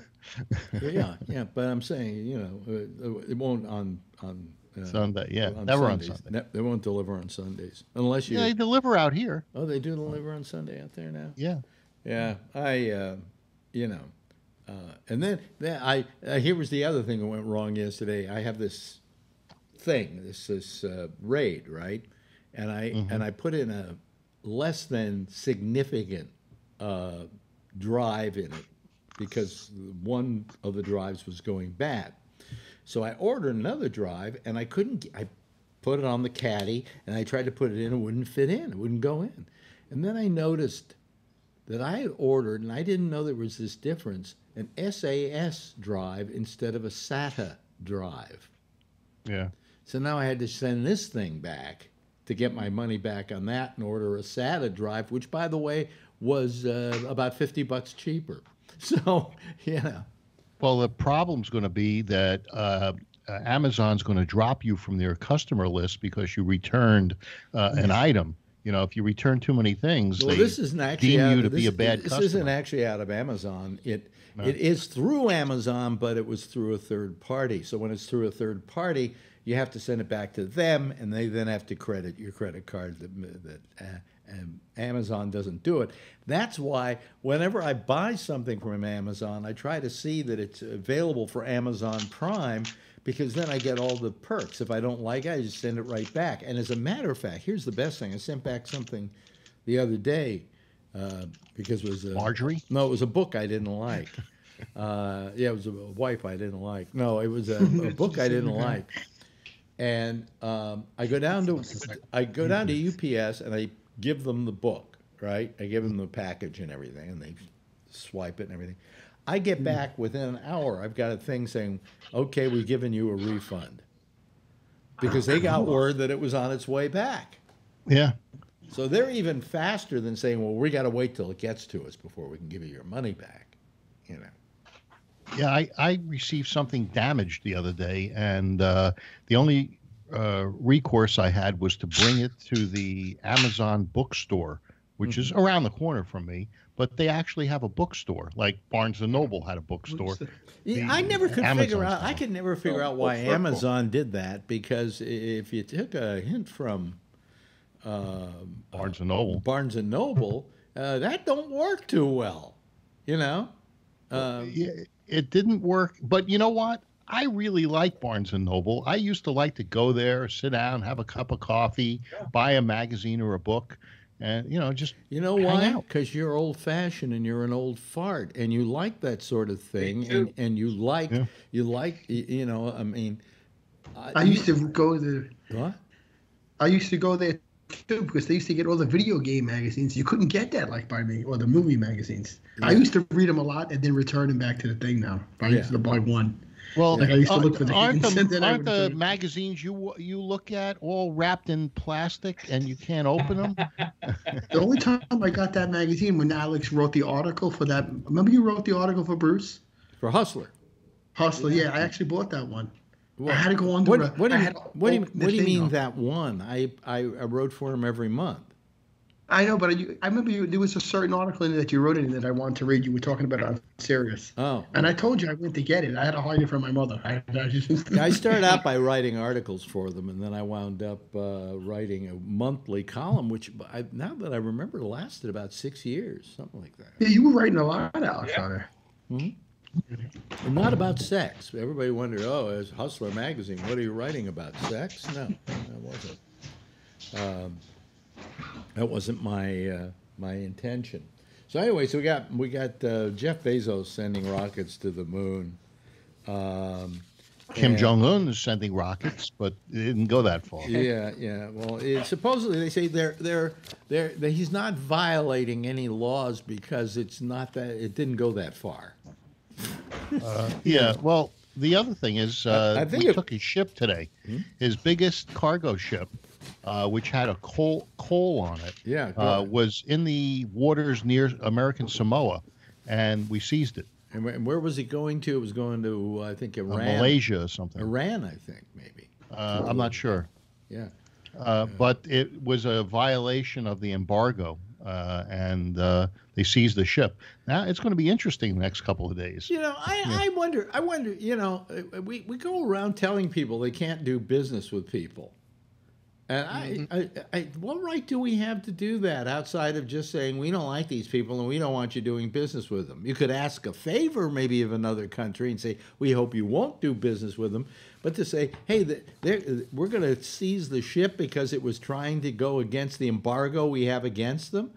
yeah, yeah. But I'm saying you know uh, it won't on on uh, Sunday, yeah, on never on Sundays. Sunday. Ne- they won't deliver on Sundays unless you. Yeah, they deliver out here. oh, they do deliver on Sunday out there now. Yeah, Yeah, I, uh, you know, uh, and then, then I uh, here was the other thing that went wrong yesterday. I have this thing, this this uh, raid, right? And I and I put in a less than significant uh, drive in it because one of the drives was going bad. So I ordered another drive, and I couldn't. I put it on the caddy, and I tried to put it in, it wouldn't fit in. It wouldn't go in. And then I noticed that I had ordered, and I didn't know there was this difference, an SAS drive instead of a SATA drive. yeah. So now I had to send this thing back to get my money back on that and order a SATA drive, which, by the way, was uh, about 50 bucks cheaper. [laughs] So, yeah. Well, the problem's going to be that uh, uh, Amazon's going to drop you from their customer list because you returned uh, an item. You know, if you return too many things, Well, they this isn't actually deem out you of, to this, be a bad This customer. isn't actually out of Amazon. It it is through Amazon, but it was through a third party. So when it's through a third party, you have to send it back to them, and they then have to credit your credit card. That, that uh, and Amazon doesn't do it. That's why whenever I buy something from Amazon, I try to see that it's available for Amazon Prime because then I get all the perks. If I don't like it, I just send it right back. And as a matter of fact, here's the best thing: I sent back something the other day uh, because it was a, Marjorie? No, it was a book I didn't like. [laughs] Uh, yeah, it was a wife I didn't like. No, it was a, a [laughs] book I didn't like. And um, I go down to I go down to UPS and I give them the book, right? I give them the package and everything, and they swipe it and everything. I get back within an hour. I've got a thing saying, "Okay, we've given you a refund," because they got word that it was on its way back. yeah. So they're even faster than saying, "Well, we got to wait till it gets to us before we can give you your money back." You know. Yeah, I, I received something damaged the other day, and uh, the only uh, recourse I had was to bring it to the Amazon bookstore, which is around the corner from me. But they actually have a bookstore, like Barnes and Noble had a bookstore. The- the I never could figure Amazon out. I could never figure Oh, out why. Amazon did that because if you took a hint from um, Barnes and Noble. Barnes and Noble, uh, that don't work too well. You know. Um, Yeah, it didn't work. But you know what? I really like Barnes and Noble. I used to like to go there, sit down, have a cup of coffee, buy a magazine or a book, and you know, just You know hang why? Because you're old fashioned and you're an old fart, and you like that sort of thing, and, and you like Yeah. you like you know. I mean, I used to go there. what? I used to go there too because they used to get all the video game magazines. You couldn't get that like by me or the movie magazines. I used to read them a lot and then return them back to the thing. Now I Yeah. used to buy one. well. Like I used to look for the aren't hints, and the, aren't the magazines you you look at all wrapped in plastic and you can't open them? [laughs] The only time I got that magazine when Alex wrote the article for that. Remember you wrote the article for Bruce For Hustler. Hustler? Yeah, I actually bought that one. What, I had to go on to what, a- what do you, had what do you, what do you mean up. that one? I, I, I wrote for him every month. I know, but I, I remember you, there was a certain article in there that you wrote in that I wanted to read. You were talking about it on Sirius. Oh. And I told you I went to get it. I had to hide it from my mother. I, I just. Yeah, [laughs] I [laughs] started out by writing articles for them, and then I wound up uh, writing a monthly column, which I, now that I remember lasted about six years, something like that. Yeah, you were writing a lot, Alex, on there. And not about sex. Everybody wondered, oh, as Hustler magazine, what are you writing about? Sex? No, that wasn't. Um, that wasn't my uh, my intention. So anyway, so we got we got uh, Jeff Bezos sending rockets to the moon. Um, Kim Jong Un is sending rockets, but it didn't go that far. Yeah, yeah. Well, it, supposedly they say they're, they're they're they he's not violating any laws because it's not that it didn't go that far. Yeah. [laughs] Well, the other thing is, uh, I think we it- took his ship today, his biggest cargo ship, uh, which had a coal coal on it, Yeah. uh, was in the waters near American Samoa, and we seized it. and, where, was he going to? It was going to I think Uh, Iran. Malaysia or something. Iran, I think maybe. Uh, I'm not sure, Yeah. uh, but it was a violation of the embargo, uh, and uh, they seize the ship. Now it's going to be interesting the next couple of days. You know, I, I wonder. I wonder. You know, uh, we, we go around telling people they can't do business with people, and I, mm-hmm. I, I, what right do we have to do that outside of just saying we don't like these people and we don't want you doing business with them? You could ask a favor maybe of another country and say we hope you won't do business with them, but to say hey, we're going to seize the ship because it was trying to go against the embargo we have against them.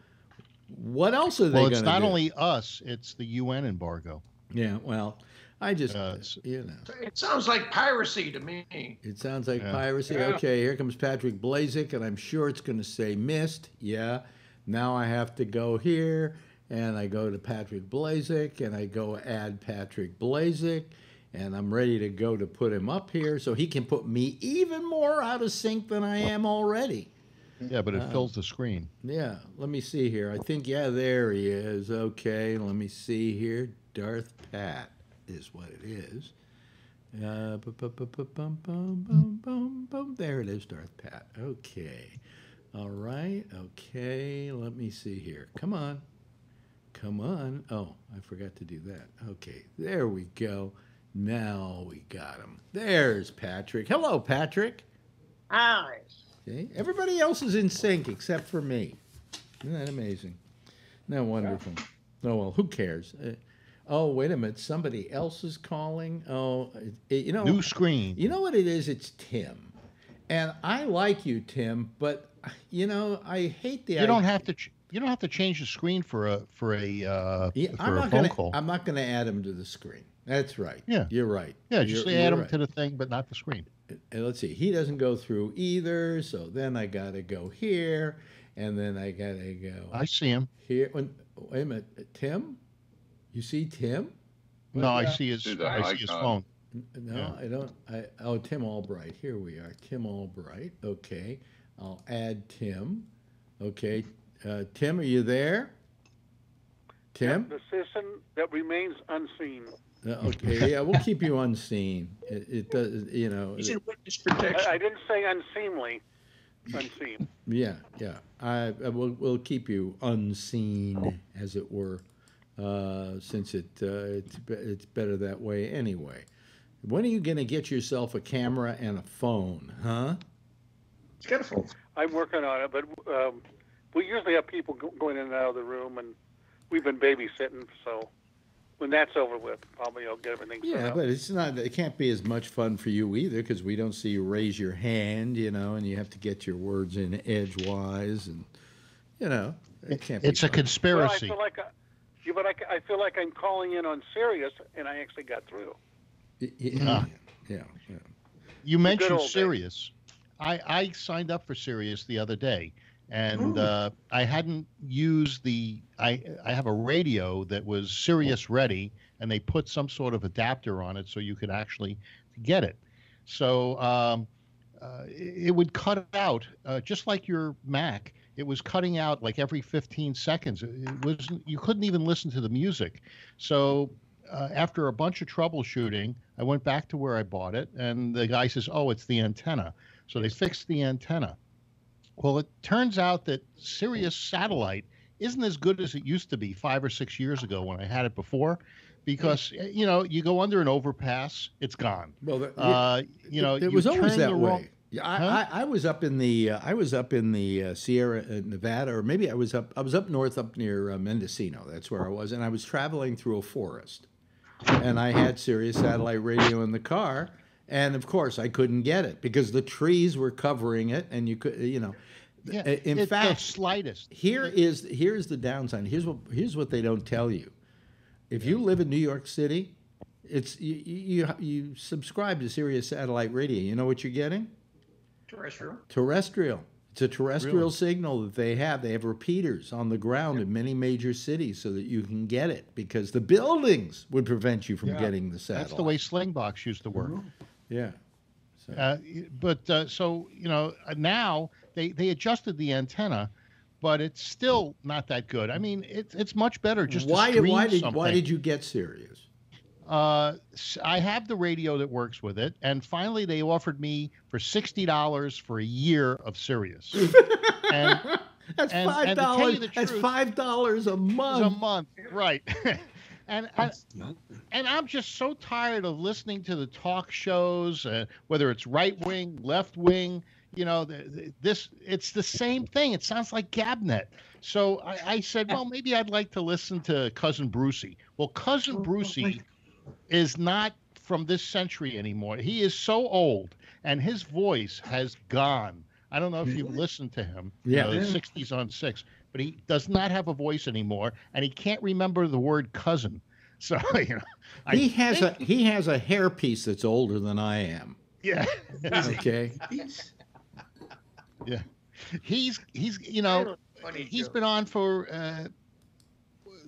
What else are they Well, going to it's do? not only us; it's the UN embargo. Yeah, well, I just, Uh, you know, It sounds like piracy to me. it sounds like Yeah. piracy. Yeah. Okay, here comes Patrick Blazik, and I'm sure it's going to say missed. Yeah. Now I have to go here, and I go to Patrick Blazik, and I go add Patrick Blazik, and I'm ready to go to put him up here so he can put me even more out of sync than I am already. Yeah, but it Uh, fills the screen. Yeah, let me see here. I think, yeah, there he is. Okay, let me see here. Darth Pat is what it is. Uh. There it is, Darth Pat. Okay. All right. Okay, let me see here. Come on. Come on. Oh, I forgot to do that. Okay, there we go. Now we got him. There's Patrick. Hello, Patrick. Hi. See? Everybody else is in sync except for me. Isn't that amazing? No, wonderful. Oh, well, who cares? Uh, oh, wait a minute. Somebody else is calling. Oh, it, it- you know. New screen. You know what it is? It's Tim. And I like you, Tim, but, you know, I hate the You don't have to. Ch- you don't have to change the screen for a for a uh, Yeah, for I'm a not phone gonna. call. I'm not gonna add him to the screen. That's right. Yeah. you're right. yeah, just You're- add them right. to the thing, but not the screen. and let's see, he doesn't go through either. So then I got to go here, and then I got to go I see him. here. When, wait a minute, Tim? You see Tim? No, I see his. See the I see his phone. No, Yeah. I don't. I oh, Tim Albright. Here we are. Tim Albright. Okay, I'll add Tim. Okay, uh, Tim, are you there? Tim? The citizen that remains unseen. Uh, Okay, yeah, we'll keep you unseen. It, it does, you know. He's in witness I. I didn't say unseemly. Unseen. Yeah, yeah. I, I will we'll keep you unseen, as it were, uh, since it uh, it's it's better that way anyway. When are you going to get yourself a camera and a phone, huh? He's got a phone. I'm working on it, but um, we usually have people go- going in and out of the room, and we've been babysitting. So when that's over with, probably I'll get everything set Yeah, up. but it's not. It can't be as much fun for you either because we don't see you raise your hand, you know, and you have to get your words in edgewise, and you know, it can't. It's be a fun. well, I conspiracy. feel like I, yeah, but I, I feel like I'm calling in on Sirius, and I actually got through. Y- y- Ah. yeah, yeah. You mentioned. Sirius. I, I signed up for Sirius the other day, and uh, I hadn't used the. I I have a radio that was Sirius ready, and they put some sort of adapter on it so you could actually get it. So um, uh, it, it would cut out uh, just like your Mac. It was cutting out like every 15 seconds. It it was you couldn't even listen to the music. So uh, after a bunch of troubleshooting, I went back to where I bought it, and the guy says, "Oh, it's the antenna." So they fixed the antenna. Well, it turns out that Sirius satellite isn't as good as it used to be five or six years ago when I had it before, because uh, you know you go under an overpass, it's gone. Well, the, Uh, you know, it, you was always that way. wrong- Yeah, I, Huh? I, I was up in the uh, I was up in the uh, Sierra uh, Nevada, or maybe I was up I was up north, up near uh, Mendocino. That's where I was, and I was traveling through a forest, and I had Sirius satellite radio in the car, and of course I couldn't get it because the trees were covering it, and you could you know. Yeah, Uh, in it's the fact, slightest. here is here's the downside. Here's what here's what they don't tell you. If you live in New York City, it's you you, you subscribe to Sirius satellite radio. You know what you're getting? Terrestrial. Terrestrial. It's a terrestrial Really? signal that they have. They have repeaters on the ground in many major cities so that you can get it because the buildings would prevent you from Yeah. getting the satellite. That's the way Slingbox used to work. Yeah. So, Uh, but uh, so you know uh, now they they adjusted the antenna, but it's still not that good. I mean, it's it's much better just why to did why did something. why did you get Sirius? Uh, s- I have the radio that works with it, and finally they offered me for sixty dollars for a year of Sirius. [laughs] and [laughs] That's And- five and dollars. you That's five dollars a it's a month. month, right? [laughs] and and, and I'm just so tired of listening to the talk shows, uh, whether it's right wing, left wing. You know, the, the, this it's the same thing. It sounds like Gabnet. So I, I said, well, maybe I'd like to listen to Cousin Brucey. Well, Cousin Brucey is not from this century anymore. He is so old, and his voice has gone. I don't know if you've listened to him. you Yeah. know, 60s on six, but he does not have a voice anymore, and he can't remember the word cousin. [laughs] So you know, I He has a he has a hairpiece that's older than I am. yeah. [laughs] Okay. Yeah. He's he's you know Funny he's joke. been on for uh,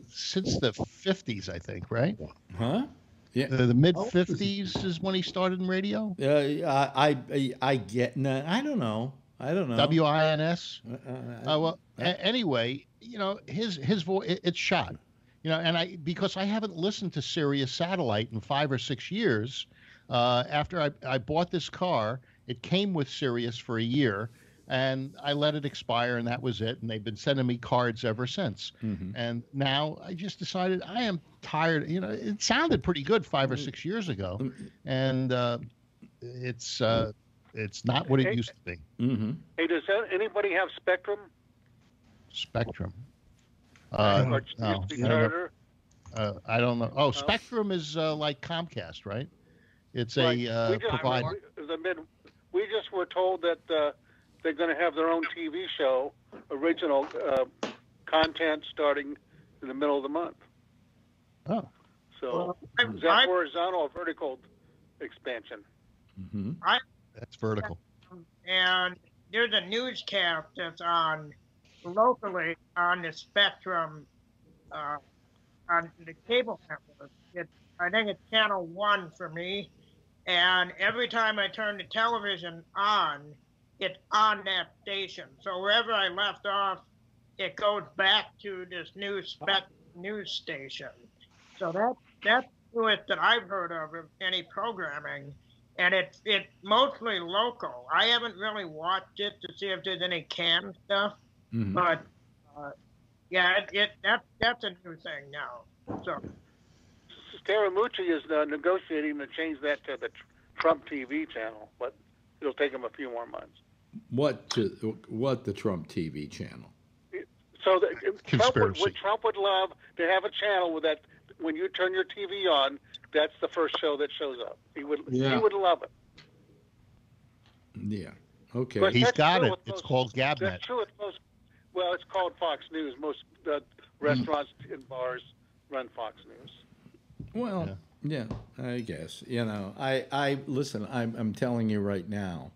since the 50s, I think, right? Huh? Yeah. The, the mid 50s is when he started in radio. Uh, I, I I get no, I don't know. I don't know. WINS. Uh, uh, Uh, well, a- anyway, you know, his his voice it, it's shot. You know, and I because I haven't listened to Sirius Satellite in five or six years. Uh, after I, I bought this car, it came with Sirius for a year, and I let it expire, and that was it. And they've been sending me cards ever since. mhm. And now I just decided I am tired. You know, it sounded pretty good five or six years ago, and uh, it's uh, it's not what it used to be. Mhm. Hey, does anybody have Spectrum? Spectrum. Uh, or no, I don't know. Charter? Uh, I don't know. Oh, Spectrum is uh, like Comcast, right? It's Right. a uh, we just, provider. we- the mid, we just were told that uh, they're going to have their own TV show, original uh, content starting in the middle of the month. Oh, So I'm- is that I'm- horizontal or vertical expansion? Mhm. that's vertical. and there's a newscast that's on locally on the Spectrum uh, on the cable network. It, I think it's channel one for me, and every time I turn the television on, it's on that station. So wherever I left off, it goes back to this new Spectrum news station. So that that's the newest that I've heard of of any programming, and it's it's mostly local. I haven't really watched it to see if there's any canned stuff, Mhm. but uh, yeah, it, it that that's a new thing now. So Scaramucci is uh, negotiating to change that to the Trump TV channel, but it'll take him a few more months. What to, what the Trump TV channel? So that, Trump would, would Trump would love to have a channel with that when you turn your TV on, that's the first show that shows up. He would Yeah. he would love it. Yeah. Okay. But He's that's got it. with It's most- called Gabnet. That's true with most. Well, it's called Fox News. Most uh, restaurants and bars run Fox News. Well, yeah. I guess you know. I I listen. I'm I'm telling you right now.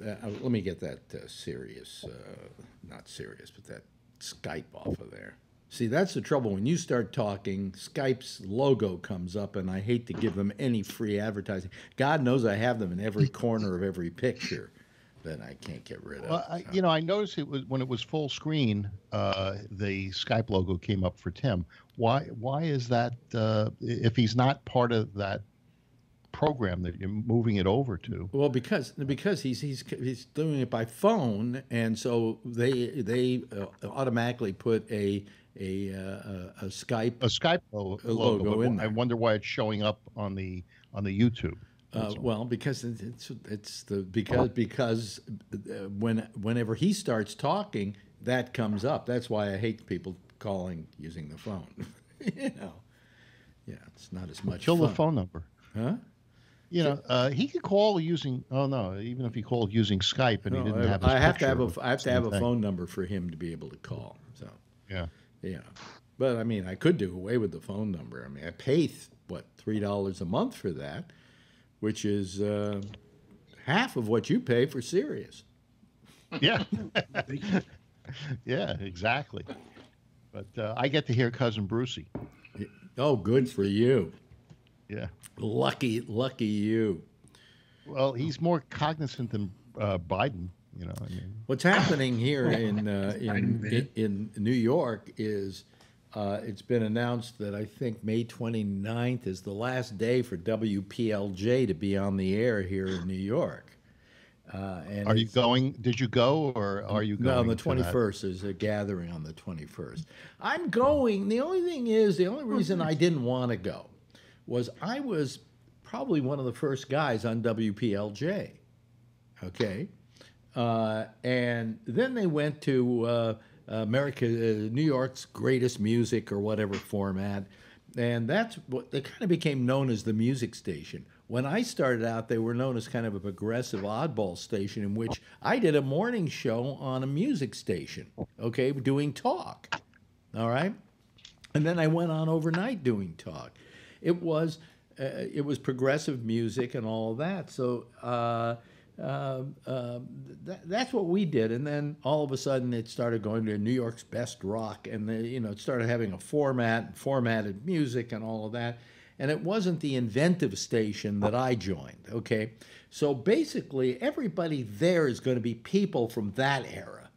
Uh, let me get that uh, serious, uh, not serious, but that Skype off of there. See, that's the trouble. When you start talking, Skype's logo comes up, and I hate to give them any free advertising. God knows I have them in every corner of every picture that I can't get rid of. Well, I, you know, I noticed it was when it was full screen. Uh, the Skype logo came up for Tim. Why? Why is that? Uh, if he's not part of that program that you're moving it over to, Well, because because he's he's he's doing it by phone, and so they they uh, automatically put a a, uh, a Skype a Skype lo- a logo. logo in I wonder why it's showing up on the on the YouTube. Uh, well, because it's it's the because because uh, when whenever he starts talking, that comes up. That's why I hate people calling using the phone. [laughs] you know, yeah, it's not as much. Kill the fun. phone number. Huh? You know, uh, he could call using. Oh no, even if he called using Skype and he didn't I, have. His I have to have it a have to have same a phone number for him to be able to call. So Yeah. yeah, but I mean, I could do away with the phone number. I mean, I pay th- what three dollars a month for that, which is uh, half of what you pay for Sirius. Yeah. [laughs] yeah, exactly. But uh, I get to hear cousin Brucey. Oh, good for you. Yeah. Lucky, lucky you. Well, he's more cognizant than uh, Biden. You know, I mean, What's happening here [laughs] in uh, in, in in New York is uh, it's been announced that I think May 29th is the last day for WPLJ to be on the air here in New York. Uh, and are you going? Did you go, or are you going? No, on the to twenty that? a gathering on the twenty first. I'm going. The only thing is, the only reason I didn't want to go was I was probably one of the first guys on WPLJ. Okay, uh, and then they went to uh, America, uh, New York's greatest music or whatever format, and that's what they kind of became known as the music station. When I started out, they were known as kind of a progressive oddball station in which I did a morning show on a music station, okay, doing talk. All right. And then I went on overnight doing talk. It was uh, it was progressive music and all of that. So uh, uh, uh, th- that's what we did. And then all of a sudden, it started going to New York's best rock, and the, you know, it started having a format, formatted music, and all of that. And it wasn't the inventive station that I joined. Okay, so basically, everybody there is going to be people from that era.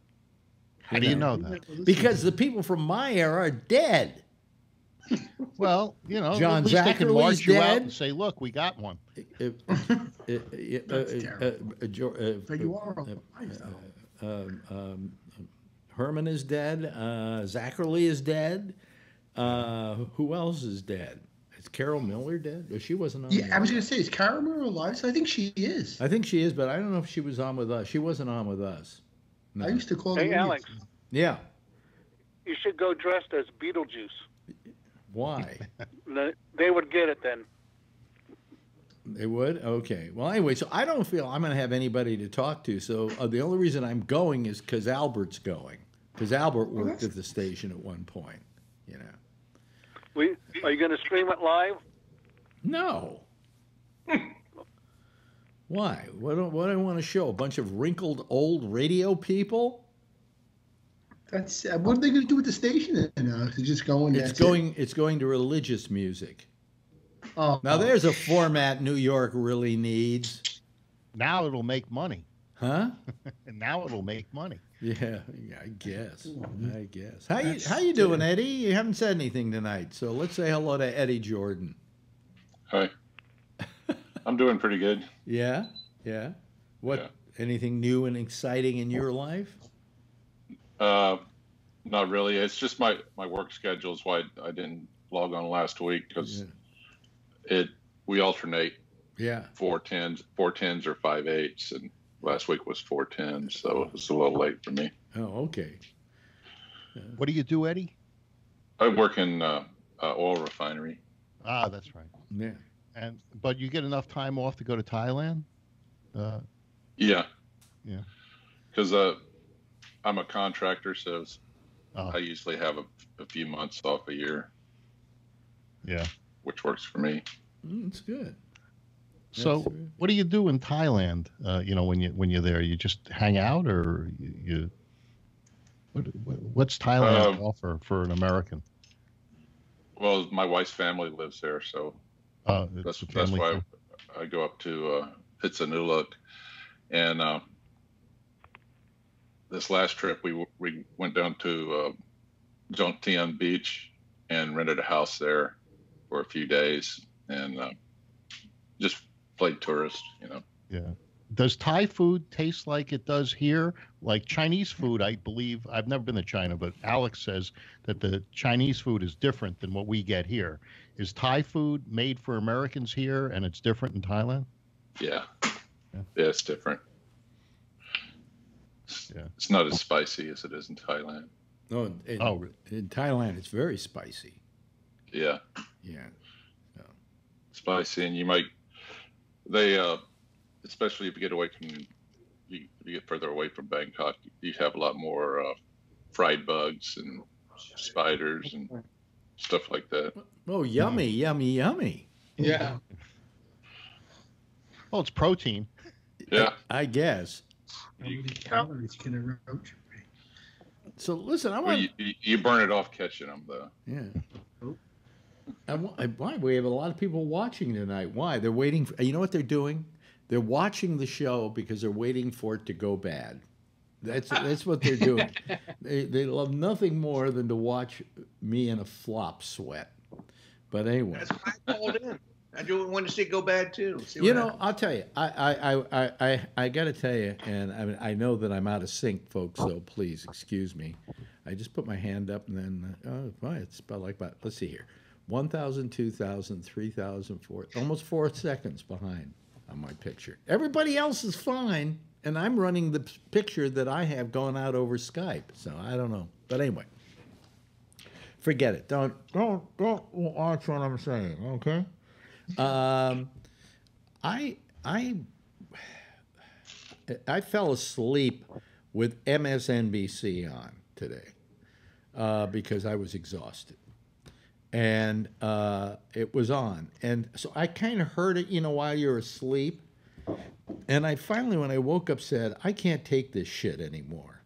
How do you know that? Because the people from my era are dead. [laughs] Well, you know, John at least they can Zacharias march you out and say, "Look, we got one." That's terrible. But you are uh, um, um, Herman is dead. Uh, Zachary is dead. Uh, who else is dead? Is Carol Miller dead? Oh, She wasn't on. Yeah, the- I was gonna say, is Carol Miller alive? So I think she is. I think she is, but I don't know if she was on with us. She wasn't on with us. No. I used to call her. Hey, Lydia. Alex, Yeah. you should go dressed as Beetlejuice. Why? [laughs] They would get it then. They would? Okay. Well, anyway, so I don't feel I'm going to have anybody to talk to. So uh, the only reason I'm going is because Albert's going. Because Albert worked at the station at one point, you know. We, are you going to stream it live? No. [laughs] Why? What do, what do I want to show? A bunch of wrinkled old radio people? That's uh, what are they gonna do with the station then, Alex? They're just going. It's that's it? going. It's going to religious music. Oh, Now there's a format New York really needs, Now it'll make money. huh? And [laughs] now it'll make money. Yeah, I guess. I guess. How you how you doing, Eddie? You haven't said anything tonight, so let's say hello to Eddie Jordan. Hi. [laughs] I'm doing pretty good. Yeah, yeah. What? Yeah. Anything new and exciting in your life? Uh, not really. It's just my my work schedule is why I didn't log on last week because it we alternate Yeah. four tens, four tens or five eights, and last week was four tens, so it was a little late for me. Oh, okay. What do you do, Eddie? I work in uh, uh, oil refinery. Ah, that's right. Yeah. And but you get enough time off to go to Thailand. Uh, Yeah, yeah. because uh, I'm a contractor, so it's- Oh. I usually have a, a few months off a year, Yeah. which works for me. Mm, it's good. So, That's what do you do in Thailand? Uh, you know, when you when you're there, you just hang out, or you, you what, what- what's Thailand Um, offer for an American? Well, my wife's family lives there, so Uh, that's a that's family why thing. I go up to uh, Phitsanulok, and uh, this last trip we we went down to uh, Jomtien Beach and rented a house there for a few days and uh, just played tourist, you know. Yeah. Does Thai food taste like it does here? Like Chinese food, I believe I've never been to China, but Alex says that the Chinese food is different than what we get here. Is Thai food made for Americans here and it's different in Thailand? Yeah, Yeah. yeah, it's different. Yeah. It's not as spicy as it is in Thailand. No, in, Oh, really? in Thailand, it's very spicy. Yeah. Yeah. spicy, and you might they uh, especially if you get away from you, if you get further away from Bangkok, you have a lot more uh, fried bugs and spiders and stuff like that. Oh, yummy, Mm-hmm. yummy, yummy. Yeah. Well, it's protein. Yeah, I guess. How many calories can a roach be? So listen, I want. you, you- you burn it off catching them though. Yeah. Oh. I, wa- I, why we have a lot of people watching tonight? Why they're waiting? For, you know what they're doing? They're watching the show because they're waiting for it to go bad. That's that's what they're doing. [laughs] they they love nothing more than to watch me in a flop sweat. But anyway, That's why I called in. I do want to see it go bad too. See you know, happens. I'll tell you, I I I I, I, got to tell you, and I mean, I know that I'm out of sync, folks. So please excuse me. I just put my hand up, and then oh, fine, it's about like about. Let's see here, 1,000, 2,000, 3,000, 4, almost four seconds behind on my picture. Everybody else is fine, and I'm running the picture that I have going out over Skype. So I don't know, but anyway, forget it. Don't don't don't watch what I'm saying. Okay. Um, I I I fell asleep with MSNBC on today uh, because I was exhausted, and uh, it was on, and so I kind of heard it, you know, while you're asleep, and I finally, when I woke up, said, I can't take this shit anymore.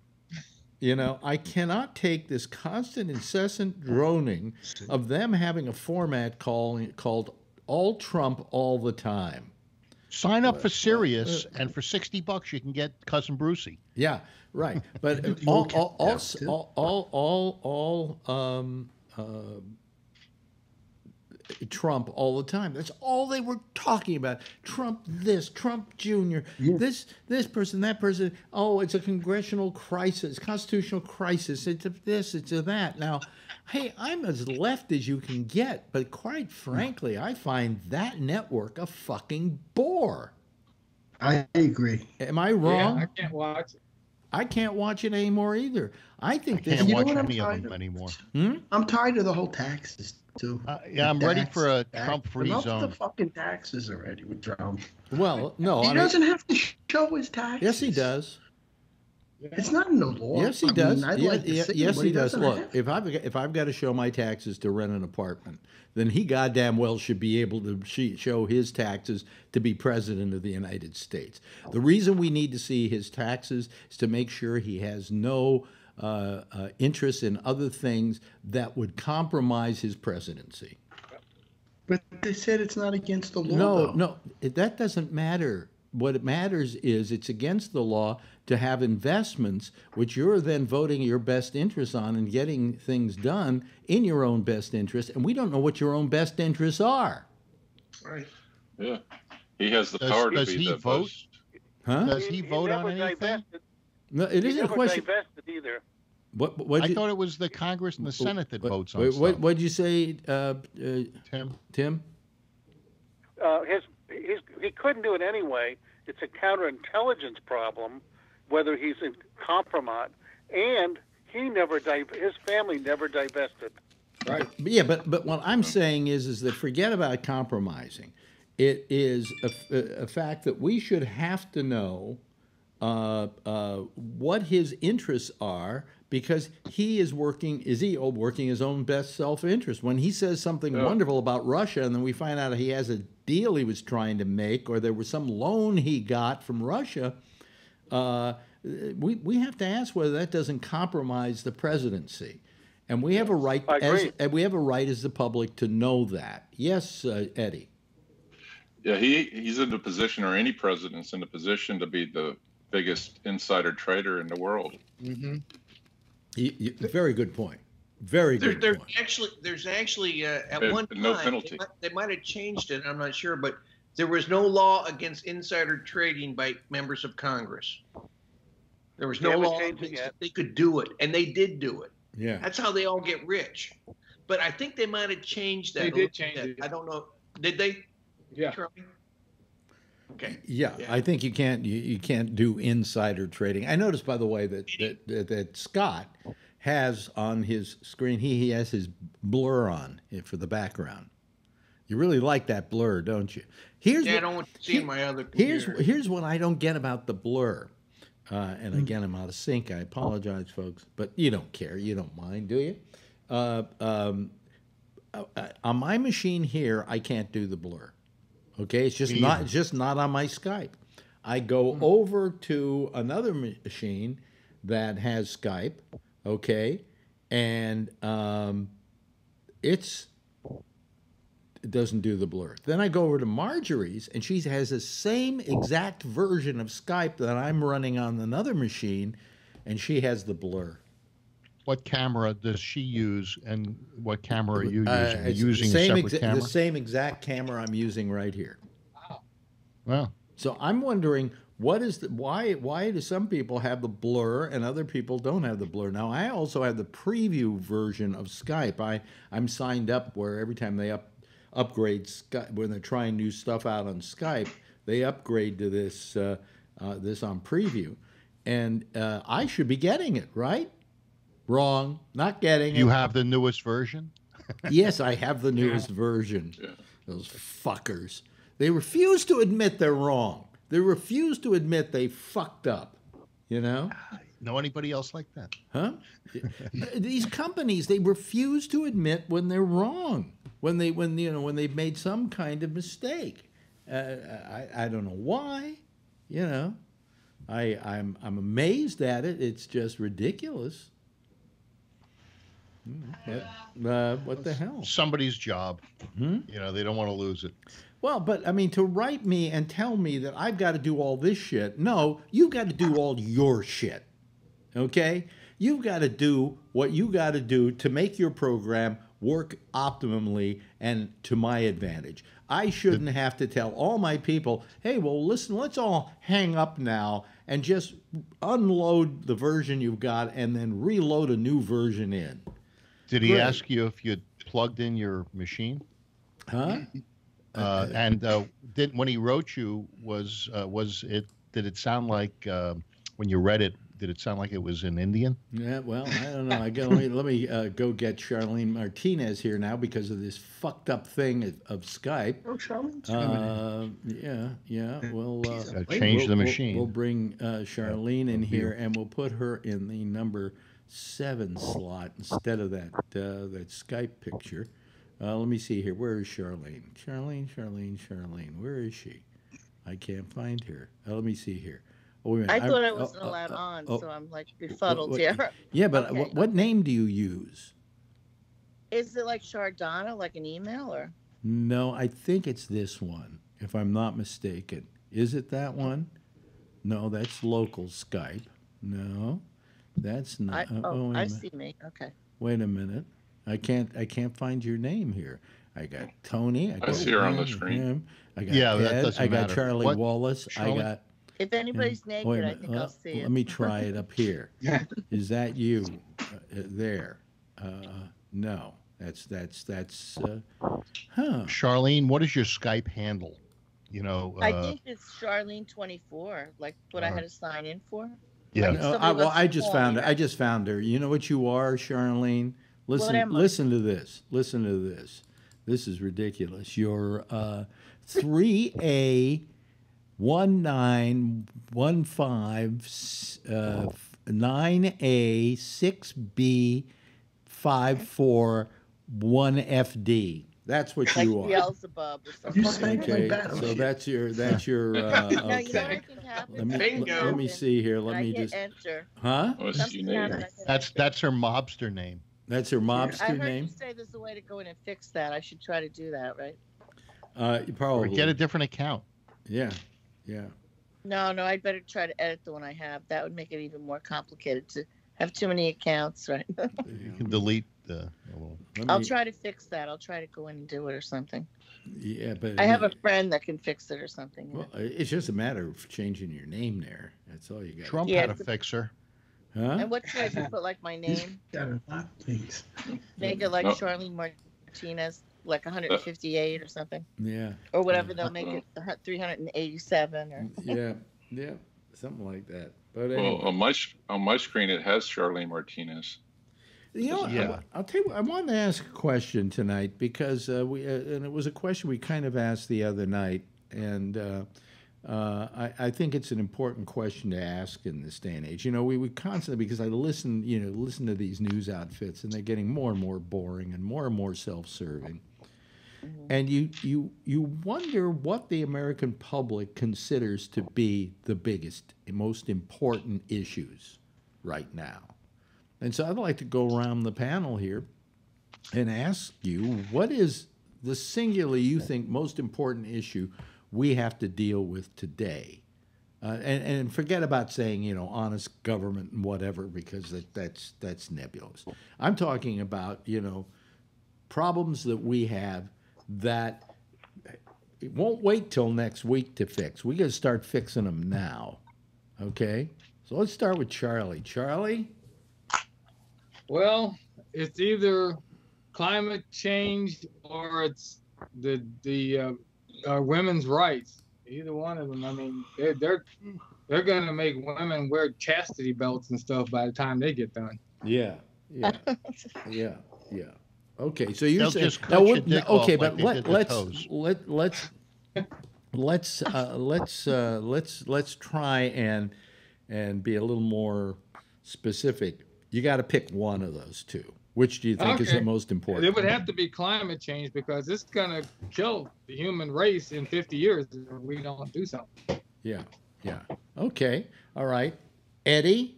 You know, I cannot take this constant, incessant droning of them having a format call, called All Trump All the Time. Sign up for Sirius, and for sixty bucks you can get Cousin Brucey. Yeah, right. [laughs] But all, all, all, all, all, all, all um, uh, Trump all the time. That's all they were talking about. Trump this, Trump Jr., this, this person, that person. Oh, it's a congressional crisis, constitutional crisis. It's a this, it's a that. Now, hey, I'm as left as you can get, but quite frankly, I find that network a fucking bore. I agree. Am I wrong? Yeah, wrong? I can't watch it. I can't watch it anymore either. I think this. Can't You know watch what I'm any of them of? anymore. Hmm? I'm tired of the whole taxes too. Uh, yeah, I'm ready for a Tax- Trump-free enough zone. The fucking taxes already with Trump. Well, no, he I doesn't have to show his taxes. yes, he does. It's not in the law. Yes, he I does. Mean, Yeah, like yeah, see yes, he does. Look, have if I've if I've got to show my taxes to rent an apartment, then he goddamn well should be able to show his taxes to be president of the United States. The reason we need to see his taxes is to make sure he has no uh, uh, interest in other things that would compromise his presidency. But they said it's not against the law. No, though. no, it, that doesn't matter. what it matters is it's against the law to have investments which you're then voting your best interest on and getting things done in your own best interest, and we don't know what your own best interests are. Right. Yeah. He has the Does- power to does be he the vote? most. Huh? Does he vote on anything? divested. No, it he isn't a question. divested either. What? What? I thought it was the Congress and the Senate that votes on Wait, stuff. what? What'd you say, uh, uh, Tim? Tim? Uh, his, his, he couldn't do it anyway. It's a counterintelligence problem, whether he's in compromise, and he never div- his family never divested. Right. But yeah, but but what I'm saying is is that forget about compromising. It is a, a- a fact that we should have to know uh, uh, what his interests are because he is working. Is he working his own best self interest? When he says something Yeah. wonderful about Russia, and then we find out he has a deal he was trying to make, or there was some loan he got from Russia. Uh, we, we have to ask whether that doesn't compromise the presidency. And we have a right as and we have a right as the public to know that. Yes, uh, Eddie. Yeah, he he's in the position, or any president's in the position to be the biggest insider trader in the world. Mm-hmm. Y- y- very good point. Very There, good there's point. actually, there's actually uh, at And one time no they penalty. might- They, might have changed it. I'm not sure, but there was no law against insider trading by members of Congress. There was no haven't law changed it against yet. it. They could do it, and they did do it. Yeah. That's how they all get rich. But I think they might have changed that. They did change bit. it. I don't know. Did they? Yeah. Charlie? Okay. Yeah, I think you can't you, you can't do insider trading. I noticed, by the way, that that, that, that Scott has on his screen he, he has his blur on it for the background. You really like that blur, don't you? Here's Yeah, I what- don't want to see my other Here's computer. here's what I don't get about the blur. Uh, and again, I'm out of sync. I apologize, folks, but you don't care. You don't mind, do you? Uh, um, uh, uh, on my machine here, I can't do the blur. Okay, it's just Me not either. just not on my Skype. I go over to another machine that has Skype. Okay, and um, it's it doesn't do the blur. Then I go over to Marjorie's, and she has the same exact version of Skype that I'm running on another machine, and she has the blur. What camera does she use, and what camera are you using? Uh, Are you using a same separate exa- camera? The same exact camera I'm using right here. Well, So I'm wondering what is the why why do some people have the blur and other people don't have the blur? Now I also have the preview version of Skype. I I'm signed up where every time they up upgrade Skype when they're trying new stuff out on Skype, they upgrade to this uh, uh, this on preview, and uh, I should be getting it right. Wrong, not getting you it. have the newest version. [laughs] yes, I have the newest version. Those fuckers. They refuse to admit they're wrong. They refuse to admit they fucked up. You know? Know anybody else like that? Huh? [laughs] These companies, they refuse to admit when they're wrong. When they when you know when they've made some kind of mistake. Uh, I I don't know why. You know, I I'm I'm amazed at it. It's just ridiculous. Hmm, uh, what the hell? Somebody's job. Hmm? You know, they don't want to lose it. Well, but I mean, to write me and tell me that I've got to do all this shit, no, you've got to do all your shit. Okay? You've got to do what you got to do to make your program work optimally and to my advantage. I shouldn't have to tell all my people, hey, well, listen, let's all hang up now and just unload the version you've got and then reload a new version in. Did he Great. ask you if you'd plugged in your machine? Huh? [clears throat] Uh, and uh, did when he wrote you was uh, was it did it sound like uh, when you read it did it sound like it was in Indian? Yeah, well, I don't know. I got, let me, let me uh, go get Charlene Martinez here now because of this fucked up thing of, of Skype. Oh, Charlene's Uh, yeah, yeah. We'll uh, change we'll- the we'll- machine. We'll, bring uh, Charlene in here and we'll put her in the number seven slot instead of that uh, that Skype picture. Uh, let me see here. Where is Charlene? Charlene, Charlene, Charlene. Where is she? I can't find her. Uh, let me see here. Oh, wait a I thought I oh, wasn't oh, allowed oh, on, oh, so I'm like befuddled what- here. [laughs] Yeah, but Okay. what, what name do you use? Is it like Shardana, like an email, or No, I think it's this one, if I'm not mistaken. Is it that one? No, that's local Skype. No, that's not. uh, oh, wait a I minute. see me. Okay. Wait a minute. I can't. I can't find your name here. I got Tony. I, got see her on the screen. him, I got Yeah, that Ed, doesn't I got matter. Charlie What- Wallace. Charlie- I got. If anybody's naked, Wait a I minute, think let- I'll see it. Let me try it up here. [laughs] Is that you? Uh, uh, there. Uh, no. That's that's that's. Uh, huh. Charlene, what is your Skype handle? You know, uh, I think it's Charlene twenty four, like what I had to sign in for. Yeah. No, I, well, I just found her. I just found her. You know what you are, Charlene? Listen, listen to this. Listen to this. This is ridiculous. You're uh, 3A1915 uh, nine a six b five four one f d that's what like you are. Beelzebub or something. You sang Okay, like battle. so that's your that's your. [laughs] Uh, No, you know what can happen? Let me Bingo. let me see here. Let I me hit just. enter. Huh? What's your name? happened, that's enter. that's her mobster name. That's her mobster I heard name. you say there's a way to go in and fix that. I should try to do that, right? Uh, you Or probably get a different account. Yeah, yeah. No, no, I'd better try to edit the one I have. That would make it even more complicated to have too many accounts, right? You can delete the. little- Let I'll try to fix that. I'll try to go in and do it or something. Yeah, but I have a friend that can fix it or something. Well, it's just a matter of changing your name there. That's all you got. Trump Yeah, had a fixer. Huh? And what should I just put like my name? Got a lot of things. Make it like No. Charlene Martinez, like 158 or something, Yeah, or whatever they'll make it, 387 or. [laughs] yeah, yeah, something like that. But Well, on my on my screen it has Charlene Martinez. You know, Yeah. I, will tell you, what, I wanted to ask a question tonight because uh, we, uh, and it was a question we kind of asked the other night, and uh, uh, I, I think it's an important question to ask in this day and age. You know, we, we constantly because I listen, you know, listen to these news outfits, and they're getting more and more boring and more and more self-serving. and you you you wonder what the American public considers to be the biggest and most important issues right now. And so I'd like to go around the panel here and ask you what is the singularly you think most important issue we have to deal with today? Uh, and, and forget about saying you know honest government and whatever because that, that's that's nebulous. I'm talking about you know problems that we have that it won't wait till next week to fix. We got to start fixing them now. Okay? So let's start with Charlie. Charlie? Well, it's either climate change or it's the the uh, uh, women's rights. Either one of them. I mean, they're they're, they're going to make women wear chastity belts and stuff by the time they get done. Yeah. Yeah. [laughs] yeah. Yeah. Okay, so you're They'll saying just cut now, your dick okay, off like but they let, did the let's let let's let's uh, let's uh, let's let's try and and be a little more specific. You got to pick one of those two. Which do you think is the most important? It would have to be climate change because it's going to kill the human race in 50 years if we don't do something. Yeah, yeah. Okay, all right. Eddie?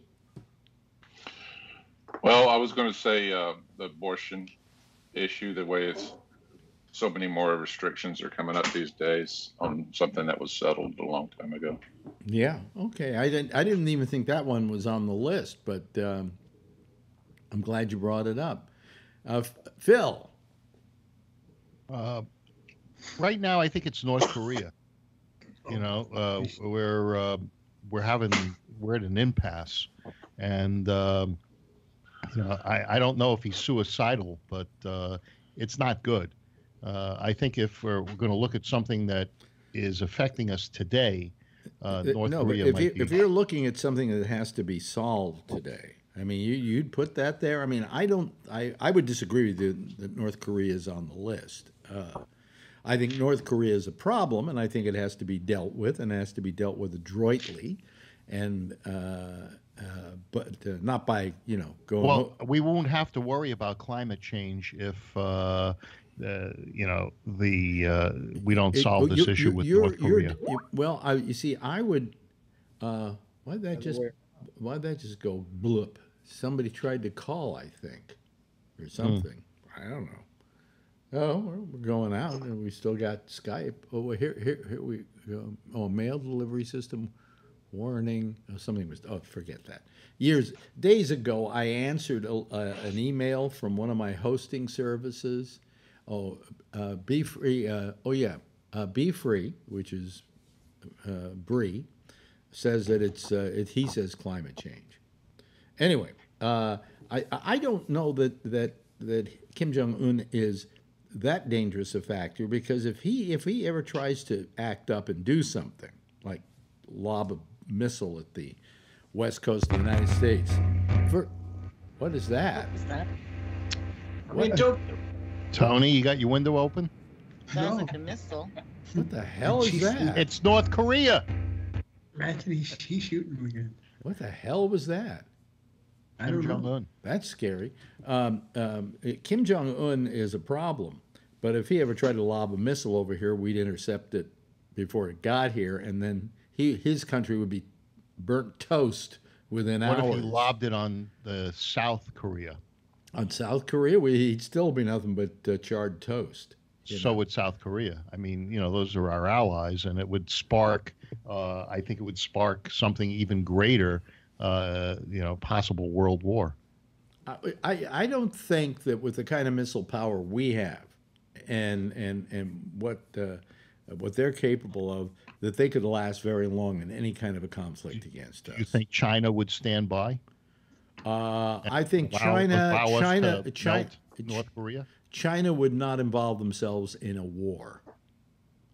Well, I was going to say uh, the abortion issue, the way it's so many more restrictions are coming up these days on something that was settled a long time ago. Yeah. Okay. I didn't. I didn't even think that one was on the list, but um, I'm glad you brought it up. Uh, Phil. Uh, right now, I think it's North Korea. You know, uh, we're uh, we're having we're at an impasse, and um, you know, I, I don't know if he's suicidal, but uh, it's not good. Uh, I think if we're, we're going to look at something that is affecting us today, uh, Uh, North no, Korea if, might you, be. if you're looking at something that has to be solved today, I mean, you, you'd put that there. I mean, I don't. I, I would disagree with you that North Korea is on the list. Uh, I think North Korea is a problem, and I think it has to be dealt with, and it has to be dealt with adroitly, and uh, uh, but uh, not by you know going. Well, we won't have to worry about climate change if uh, uh, you know the uh, we don't solve well, this you- issue you- with you're- North you're- Korea. you- well, I, you see, I would. Uh, why'd that just? Why'd that just go bloop? Somebody tried to call, I think, or something. I don't know. Oh, we're going out, and we still got Skype. Oh, here, here, here we go. Oh, mail delivery system warning. Oh, something was. Oh, forget that. Years, days ago, I answered a, uh, an email from one of my hosting services. Oh, uh, be free. Uh, oh yeah, uh, be free, which is uh, Bree, says that it's. Uh, it, he says climate change. Anyway, uh, I I don't know that that that Kim Jong Un is that dangerous a factor because if he if he ever tries to act up and do something like lob a missile at the west coast of the United States, for what is that? What was that? mean, Tony, you got your window open? Sounds like a missile. What the hell is that? It's North Korea. Imagine he's, he's shooting again. What the hell was that? I Kim. Jong-un. That's scary. Um, um, Kim Jong Un is a problem, but if he ever tried to lob a missile over here, we'd intercept it before it got here, and then he his country would be burnt toast within hours. What if he lobbed it on the South Korea? On South Korea, we, he'd still be nothing but uh, charred toast. so know. would South Korea. I mean, you know, those are our allies, and it would spark. Uh, I think it would spark something even greater. Uh, you know, possible world war. I, I, I don't think that with the kind of missile power we have, and and and what uh, what they're capable of, that they could last very long in any kind of a conflict against us. You think China would stand by? Uh, I think Allow- China, allow China, China, North Korea. China would not involve themselves in a war.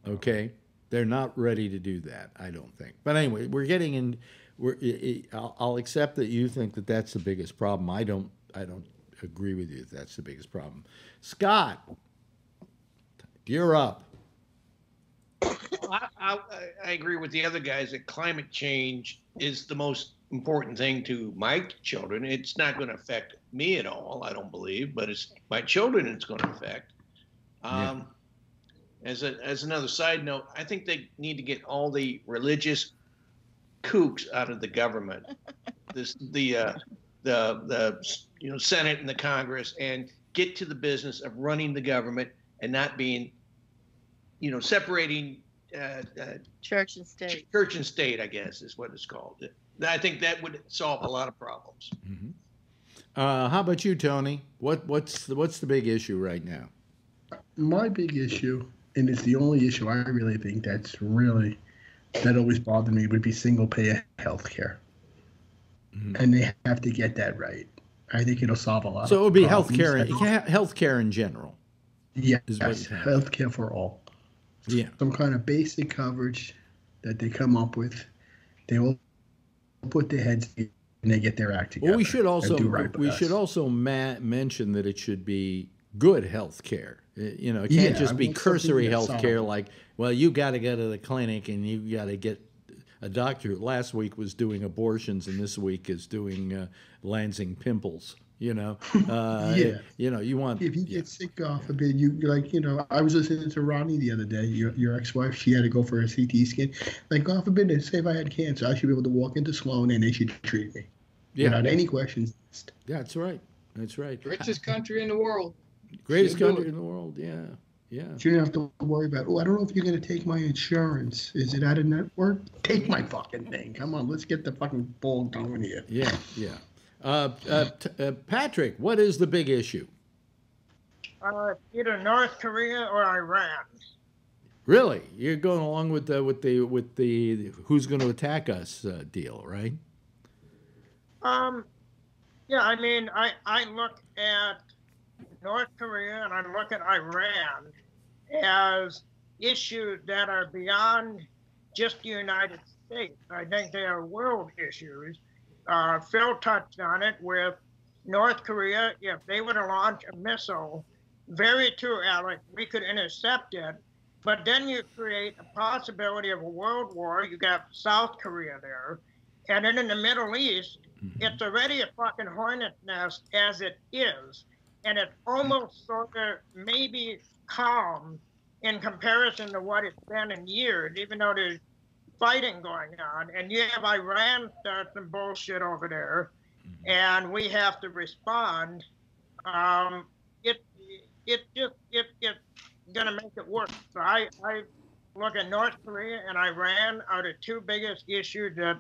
Okay, they're not ready to do that. I don't think. But anyway, we're getting in. We're. I- I- I'll, I'll accept that you think that that's the biggest problem. I don't. I don't agree with you that that's the biggest problem. Scott, you're up. I, I, I agree with the other guys that climate change is the most important thing to my children. It's not going to affect me at all, I don't believe, but it's my children it's going to affect. Yeah. Um, as, a, as another side note, I think they need to get all the religious kooks out of the government. [laughs] this the uh, the the you know Senate and the Congress and get to the business of running the government and not being you know separating uh, uh, Church and state. church and state, I guess, is what it's called. I think that would solve a lot of problems. Uh, how about you, Tony? What what's the, what's the big issue right now? My big issue, and it's the only issue I really think that's really that always bothered me, would be single payer health care. Mhm. And they have to get that right. I think it'll solve a lot. So it would be problems. healthcare, healthcare in general. Yes, health care for all. Yeah. Some kind of basic coverage that they come up with. They will put their heads in and they get their act together. Well, we should also right we us. should also ma- mention that it should be good health care. You know, it can't Yeah, just be want something cursory that's health care like, well, you got to go to the clinic and you got to get a doctor. Last week was doing abortions and this week is doing uh, lancing pimples. You know, [laughs] uh, Yeah. you know, you want If you get sick off a bit, you like you know. I was listening to Ronnie the other day. Your your ex-wife, she had to go for a CT scan. Like God forbid, say if I had cancer, I should be able to walk into Sloan and they should treat me yeah, without any questions. yeah, that's right, that's right. Richest country in the world. Greatest country it. in the world. Yeah, yeah. You don't have to worry about. Oh, I don't know if you're gonna take my insurance. Is it out of network? Take my fucking thing. Come on, let's get the fucking ball going here. Yeah, yeah. Uh, uh, t- uh, Patrick, what is the big issue? Uh, either North Korea or Iran. Really, you're going along with the with the with the who's going to attack us uh, deal, right? Um, yeah, I mean, I, I look at North Korea and I look at Iran as issues that are beyond just the United States. I think they are world issues. Uh, Phil touched on it with North Korea. If they were to launch a missile, very true, Alec, we could intercept it. But then you create a possibility of a world war. You got South Korea there. And then in the Middle East, it's already a fucking hornet nest as it is. And it's almost sort of maybe calm in comparison to what it's been in years, even though there's fighting going on. And you have Iran start some bullshit over there, and we have to respond. Um, it, it just it it's gonna make it worse. So I I look at North Korea and Iran are the two biggest issues that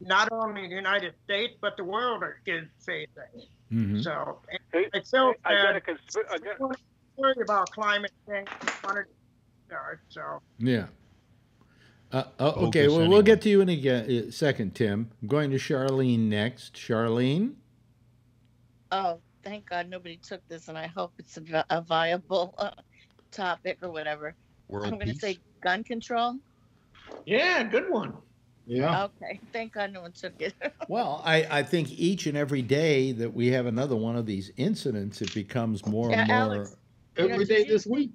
not only the United States but the world are, is facing. Mhm. So Hey, I feel I got a bad. consp- I got, worried about climate change. wanted So Yeah. Uh, uh, okay, Focus well, we'll get to you in a uh, second, Tim. I'm going to Charlene next. Charlene? Oh, thank God nobody took this, and I hope it's a, a viable uh, topic or whatever. World I'm going to say gun control. Yeah, good one. Yeah. Okay, thank God no one took it. [laughs] Well, I, I think each and every day that we have another one of these incidents, it becomes more Yeah, and more. Alex, You know, day you this see- week.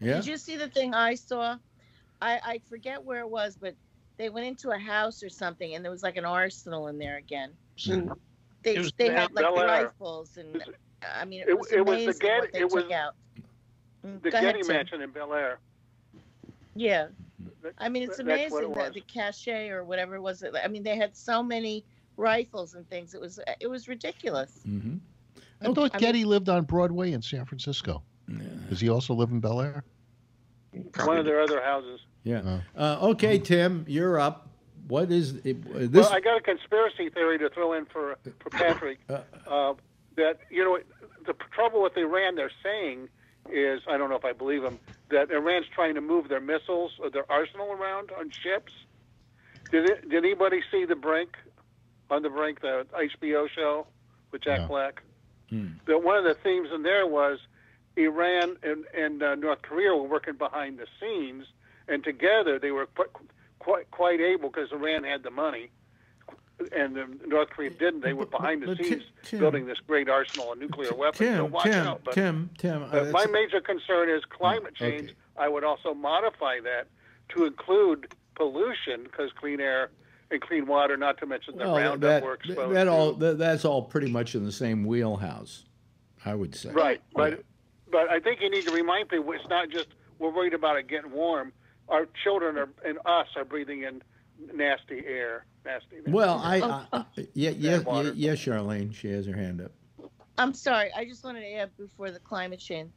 Yeah. Did you see the thing I saw? I, I forget where it was, but they went into a house or something, and there was like an arsenal in there again. They It was they had like Bel Air. rifles, and I mean it, It- was it was the amazing Getty- what they it was took out. Mm, the go Getty Tim. Mansion in Bel Air. Yeah, That- I mean it's that's what amazing it the, was. the cachet or whatever it was. It I mean they had so many rifles and things. It was it was ridiculous. Mm-hmm. I thought I mean- Getty lived on Broadway in San Francisco. Does he also live in Bel Air? One of their other houses. Yeah. Uh, okay, Tim, you're up. What is it, uh, this? Well, I got a conspiracy theory to throw in for for Patrick. uh, that you know the trouble with Iran, they're saying is I don't know if I believe them that Iran's trying to move their missiles or their arsenal around on ships. Did it, did anybody see the Brink on the Brink the HBO show with Jack No. Black? Hmm. That one of the themes in there was Iran and, and uh, North Korea were working behind the scenes, and together they were quite quite, quite able because Iran had the money, and North Korea didn't. They were behind the scenes Tim- building this great arsenal of nuclear weapons. so Tim, watch Tim, out. But, Tim, Tim. uh, but my major concern is climate okay. change. I would also modify that to include pollution because clean air and clean water, not to mention the well, Roundup that, we're that, that all that, that's all pretty much in the same wheelhouse, I would say. Right, but but I think you need to remind people it's not just we're worried about it getting warm. Our children are and us are breathing in nasty air, nasty. nasty Well, air. I, oh. I yeah, yeah, water. yeah, yeah, Charlene, she has her hand up. I'm sorry. I just wanted to add before the climate change.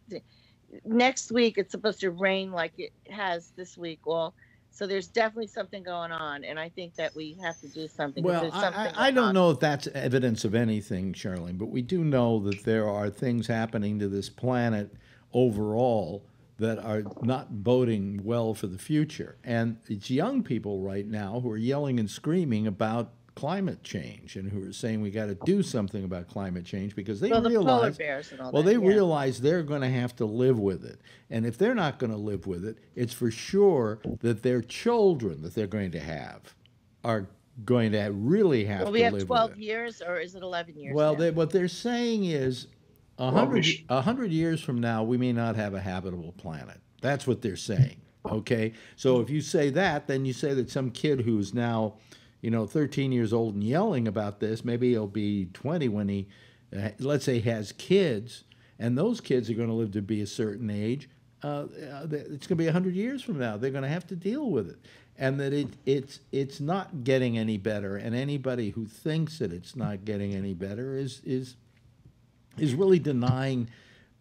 Next week it's supposed to rain like it has this week. All so there's definitely something going on, and I think that we have to do something. Well, there's I, I, I don't on. know if that's evidence of anything, Charlene, but we do know that there are things happening to this planet overall that are not boding well for the future. And it's young people right now who are yelling and screaming about climate change and who are saying we got to do something about climate change because they well, the polar realize bears and all well, that. they yeah. realize they're going to have to live with it. And if they're not going to live with it, it's for sure that their children that they're going to have are going to really have Well, to we have live 12 with it. years, or is it 11 years? Well, they, what they're saying is a hundred a hundred years from now, we may not have a habitable planet. That's what they're saying. Okay, so if you say that, then you say that some kid who's now, you know, 13 years old and yelling about this, maybe he'll be 20 when he, uh, let's say, has kids, and those kids are going to live to be a certain age. Uh, uh, it's going to be 100 years from now. They're going to have to deal with it. And that it, it's, it's not getting any better. And anybody who thinks that it's not getting any better is, is, is really denying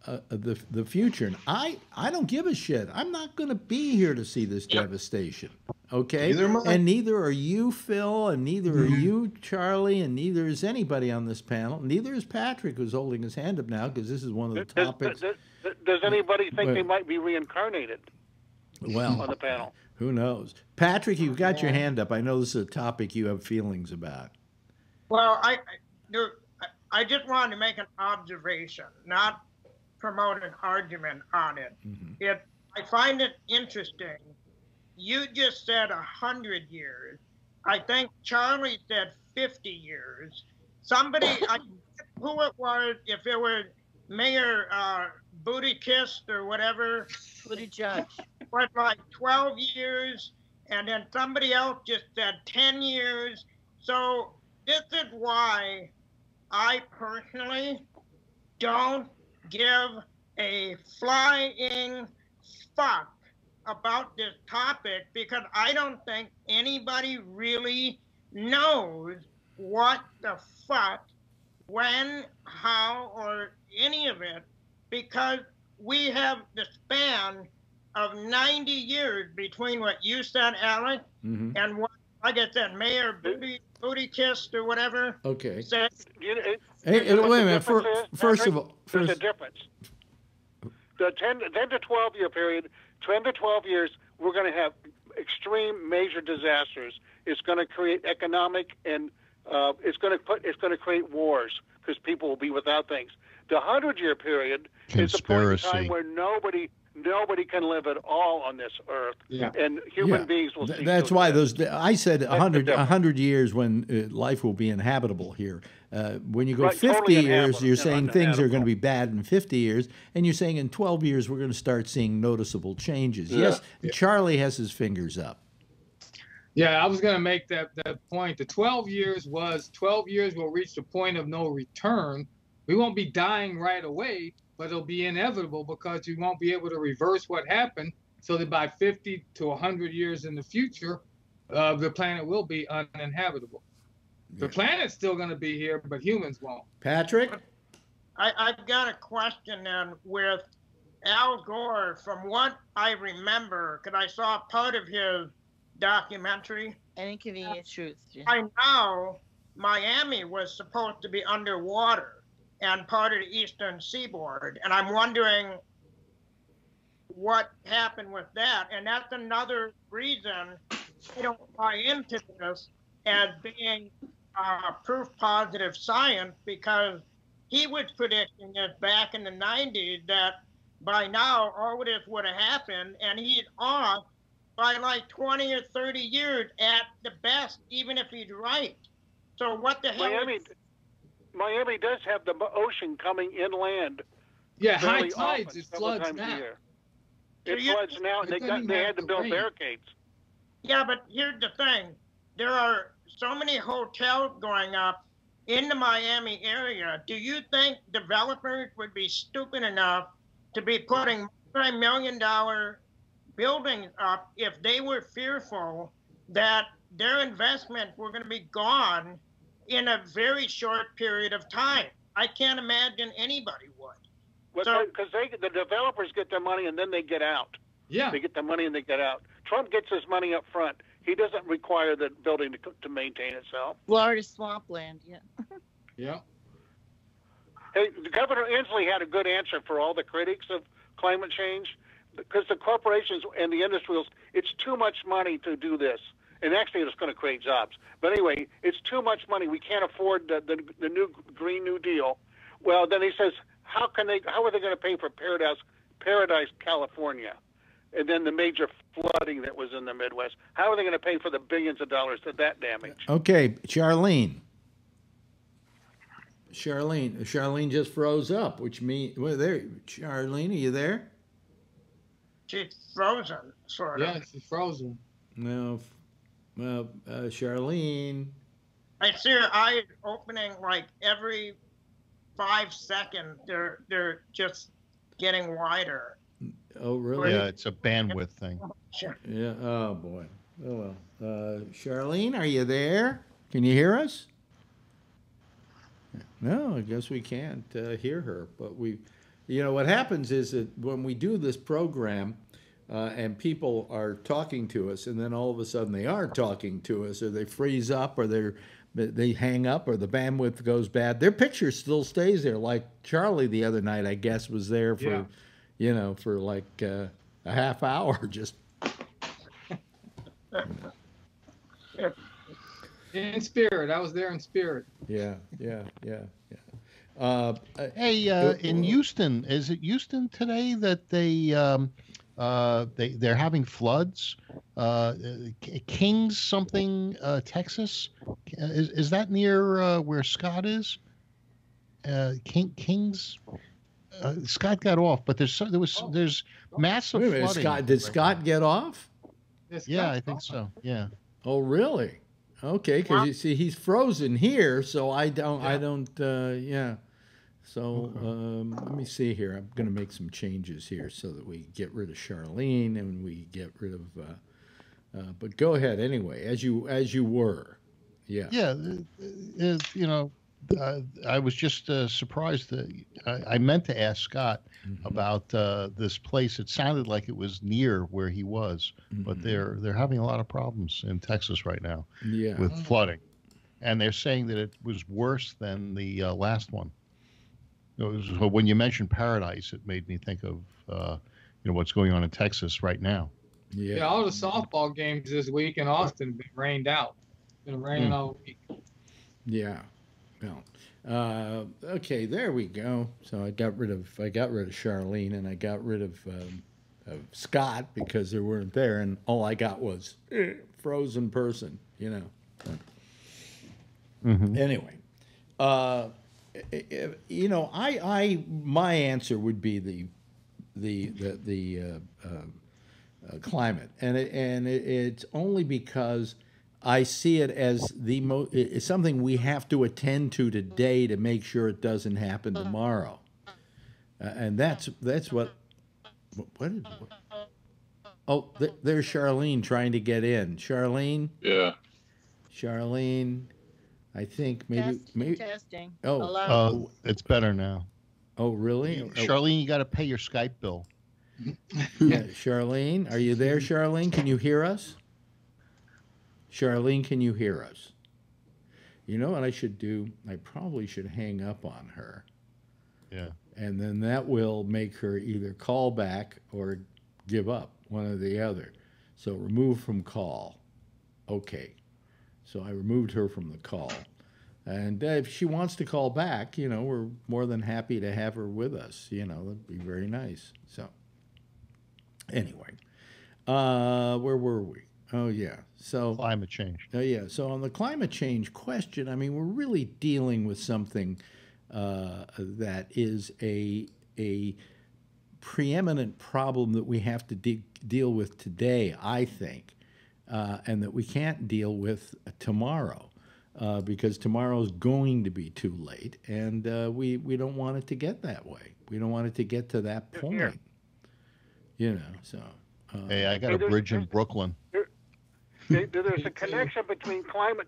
uh, the the future. And I I don't give a shit. I'm not going to be here to see this devastation. Okay, Neither am I. and neither are you, Phil, and neither are Mm-hmm. you, Charlie, and neither is anybody on this panel. Neither is Patrick, who's holding his hand up now because this is one of the Does, topics. does, does- does anybody think Wait. they might be reincarnated Well, on the panel? who knows? Patrick, you've got your hand up. I know this is a topic you have feelings about. Well, I, I, there, I- I just wanted to make an observation, not promote an argument on it. It, I find it interesting. You just said a hundred years. I think Charlie said fifty years. Somebody, I forget who it was, if it was Mayor uh, Booty Kissed or whatever, Booty Judge. was like 12 years, and then somebody else just said 10 years. So this is why I personally don't give a flying fuck about this topic because I don't think anybody really knows what the fuck, when, how, or any of it because we have the span of 90 years between what you said, Alex, Mhm. and what, like I said, Mayor Booty, Booty Kissed or whatever Okay. said. You know, it- Hey, you know wait a minute. Fir- difference is, first Patrick? of all- there's first- a difference. The 10, 10 to 12 year period, 10 to 12 years, we're going to have extreme major disasters. It's going to create economic and uh, it's going to put it's going to create wars because people will be without things. The hundred year period is a point in time where nobody nobody can live at all on this earth, Yeah. and human Yeah. beings will. Th- That's why exist. those. I said the a hundred, a hundred years when uh, life will be inhabitable here. Uh, when you go Right, fifty totally years, you're yeah, saying things are going to be bad in fifty years, and you're saying in twelve years we're going to start seeing noticeable changes. Yeah. Yes, Charlie has his fingers up. Yeah, I was going to make that, that point. The 12 years was 12 years will reach the point of no return. We won't be dying right away, but it'll be inevitable because you won't be able to reverse what happened. So that by 50 to 100 years in the future, uh, the planet will be uninhabitable. The planet's still going to be here, but humans won't. Patrick, I, I've got a question then with Al Gore. From what I remember, because I saw part of his documentary, An inconvenient truth. yeah. by now Miami was supposed to be underwater and part of the eastern seaboard, and I'm wondering what happened with that. And that's another reason I don't buy into this as being uh, proof positive science because he was predicting it back in the 90s that by now all of this would have happened, and he's off by like 20 or 30 years at the best, even if he's right. So what the hell? Miami, Miami does have the ocean coming inland. Yeah, high tides, often, it floods now. year. It you- floods now, and they got they had to to build rain. barricades. Yeah, but here's the thing: there are so many hotels going up in the Miami area. Do you think developers would be stupid enough to be putting multi-million dollar buildings up if they were fearful that their investment were going to be gone in a very short period of time? I can't imagine anybody would. So- Because they the developers get their money and then they get out. Yeah. They get the money and they get out. Trump gets his money up front. He doesn't require the building to, to maintain itself. Florida swampland. Yeah. [laughs] Yeah. Hey, Governor Inslee had a good answer for all the critics of climate change because the corporations and the industrials, it's too much money to do this. And actually, it's going to create jobs. But anyway, it's too much money. We can't afford the, the, the new Green New Deal. Well, then he says, how can they? How are they going to pay for Paradise, Paradise, California, and then the major flooding that was in the Midwest? How are they going to pay for the billions of dollars that that damage? Okay, Charlene. Charlene, Charlene just froze up, which means well, there. Charlene, are you there? She's frozen, sort of. Yeah, she's frozen. No. F- Well, uh, Charlene. I see her eyes opening like every five seconds. They're they're just getting wider. Oh, really? Yeah, it's a bandwidth thing. Yeah. Oh boy. Oh well. Uh, Charlene, are you there? Can you hear us? No, I guess we can't uh, hear her. But we, you know, what happens is that when we do this program, uh, and people are talking to us, and then all of a sudden they aren't talking to us, or they freeze up, or they're they hang up, or the bandwidth goes bad. Their picture still stays there. Like Charlie the other night, I guess, was there for, Yeah. you know, for like uh, a half hour, [laughs] just In spirit. I was there in spirit. Yeah, yeah, yeah, yeah. Uh, uh, Hey, uh, in Houston, is it Houston today that they um, uh, they they're having floods? Uh, Kings something, uh, Texas. Is is that near uh, where Scott is? Uh, King Kings. Uh, Scott got off, but there's so, there was there's massive wait a minute, flooding. Scott, did Scott get off? Yeah, I think so. Yeah. Oh, really? Okay, because you see, he's frozen here, so I don't, I don't, uh, yeah. So um, let me see here. I'm going to make some changes here so that we get rid of Charlene and we get rid of. Uh, uh, but go ahead anyway, as you as you were. Yeah. Yeah, uh, uh, you know, uh, I was just uh, surprised that I, I meant to ask Scott Mm-hmm. about uh, this place. It sounded like it was near where he was, but Mhm. they're they're having a lot of problems in Texas right now Yeah. with flooding, and they're saying that it was worse than the uh, last one. It was, when you mentioned Paradise, it made me think of uh, you know what's going on in Texas right now. yeah. Yeah, all the softball games this week in Austin have been rained out. Been raining Hmm. all week. Yeah. Well, uh, okay, there we go. So I got rid of I got rid of Charlene and I got rid of, um, of Scott because they weren't there, and all I got was eh, frozen person. You know. Mm-hmm. Anyway, uh, i- i- you know, I, I, my answer would be the, the, the, the uh, uh, uh, climate, and it, and it, it's only because I see it as the mo- it's something we have to attend to today to make sure it doesn't happen tomorrow, uh, and that's that's what. What? Did, what oh, th- there's Charlene trying to get in. Charlene. Yeah. Charlene, I think maybe Testing, maybe. testing. Oh, Hello? Uh, it's better now. Oh, really? Oh, Charlene, you got to pay your Skype bill. [laughs] yeah, Charlene, are you there, Charlene? Can you hear us? Charlene, can you hear us? You know what I should do? I probably should hang up on her. Yeah. And then that will make her either call back or give up, one or the other. So remove from call. Okay. So I removed her from the call. And uh, if she wants to call back, you know, we're more than happy to have her with us. You know, that'd be very nice. So, anyway, uh, where were we? Oh, yeah. So, Climate change. Oh, yeah. So, on the climate change question, I mean, we're really dealing with something uh, that is a, a preeminent problem that we have to de- deal with today, I think, uh, and that we can't deal with tomorrow. Uh, because is going to be too late, and uh, we we don't want it to get that way. We don't want it to get to that point. You know, so. Uh, Hey, I got Hey, a bridge in Brooklyn. There- There's a connection between climate.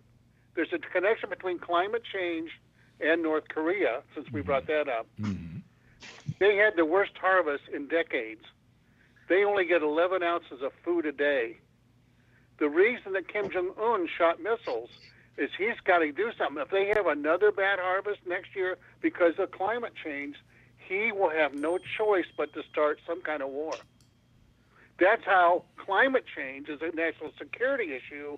There's a connection between climate change and North Korea. Since we brought that up, mhm. they had the worst harvest in decades. They only get 11 ounces of food a day. The reason that Kim Jong Un shot missiles is he's got to do something. If they have another bad harvest next year because of climate change, he will have no choice but to start some kind of war. That's how climate change is a national security issue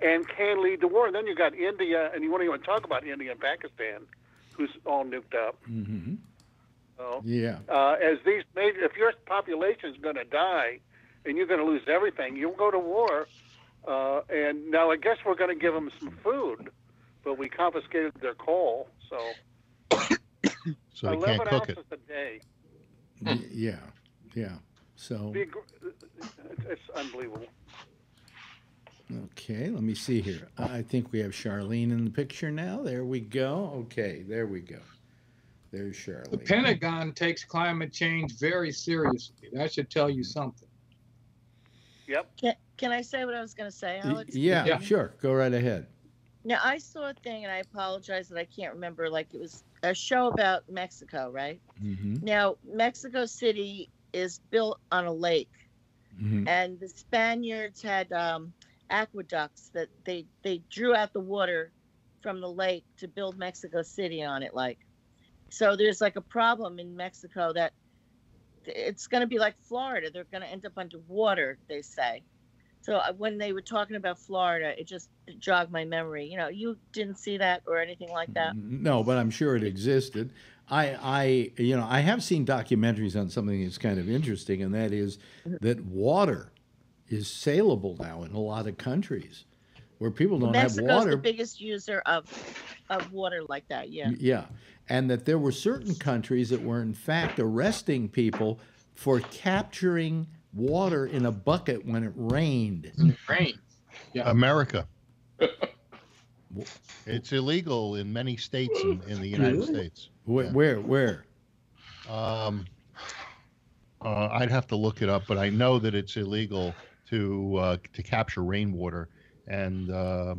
and can lead to war. And then you got India, and you won't even talk about India and Pakistan, who's all nuked up. Mhm. So, Yeah. uh, as these major, if your population is going to die and you're going to lose everything, you'll go to war. Uh, and now I guess we're going to give them some food, but we confiscated their coal, so [coughs] So they can't cook it. ounces a day. Y- yeah. Yeah. So. Be It's unbelievable. Okay, let me see here. I think we have Charlene in the picture now. There we go. Okay, there we go. There's Charlene. The Pentagon takes climate change very seriously. That should tell you something. Yep. Can, can I say what I was going to say, Alex? Yeah, Yeah. sure. Go right ahead. Now, I saw a thing, and I apologize that I can't remember. Like, it was a show about Mexico, right? Mm-hmm. Now, Mexico City is built on a lake, Mm-hmm. and the Spaniards had um, aqueducts that they they drew out the water from the lake to build Mexico City on it. Like, so there's like a problem in Mexico that it's going to be like Florida. They're going to end up underwater. They say. So uh, when they were talking about Florida, it just jogged my memory. You know, you didn't see that or anything like that. No, but I'm sure it existed. I, I, you know, I have seen documentaries on something that's kind of interesting, and that is that water is saleable now in a lot of countries where people don't Mexico's have water. the biggest user of of water like that. Yeah. Yeah. And that there were certain countries that were, in fact, arresting people for capturing water in a bucket when it rained. Rain. Yeah. America. [laughs] It's illegal in many states in, in the United Really? States. Where, where? where? Um, uh, I'd have to look it up, but I know that it's illegal to uh, to capture rainwater. And uh,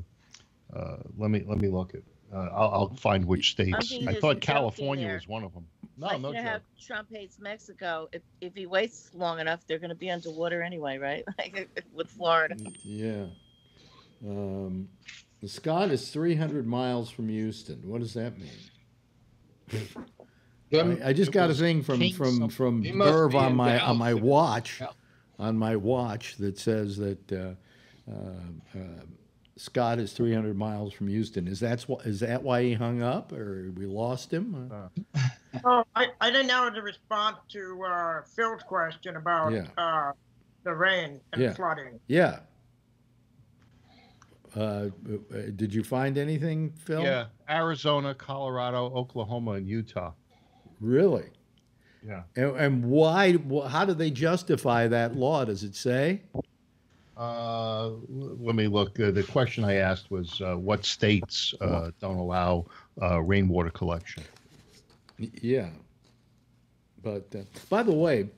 uh, let me let me look it. Uh, I'll, I'll find which states. thinking I thought a joke in California was one of them. No, like no you know joke. how Trump hates Mexico. If if he waits long enough, they're going to be underwater anyway, right? [laughs] Like with Florida. Yeah. Um, the Scott is 300 miles from Houston. What does that mean? [laughs] I, I just got a thing from from from he must Burv be on my on my watch, Yeah. on my watch that says that uh, uh, uh, Scott is 300 miles from Houston. Is that wh- is that why he hung up, or we lost him? Uh, Oh, I, I didn't know the response to uh, Phil's question about Yeah. uh, the rain and Yeah. flooding. yeah. Uh, uh, did you find anything, Phil? Yeah, Arizona, Colorado, Oklahoma, and Utah. Really? Yeah. And, and why? How do they justify that law? Does it say? Uh, let me look. Uh, the question I asked was uh, what states uh, don't allow uh, rainwater collection? Yeah. But uh, by the way,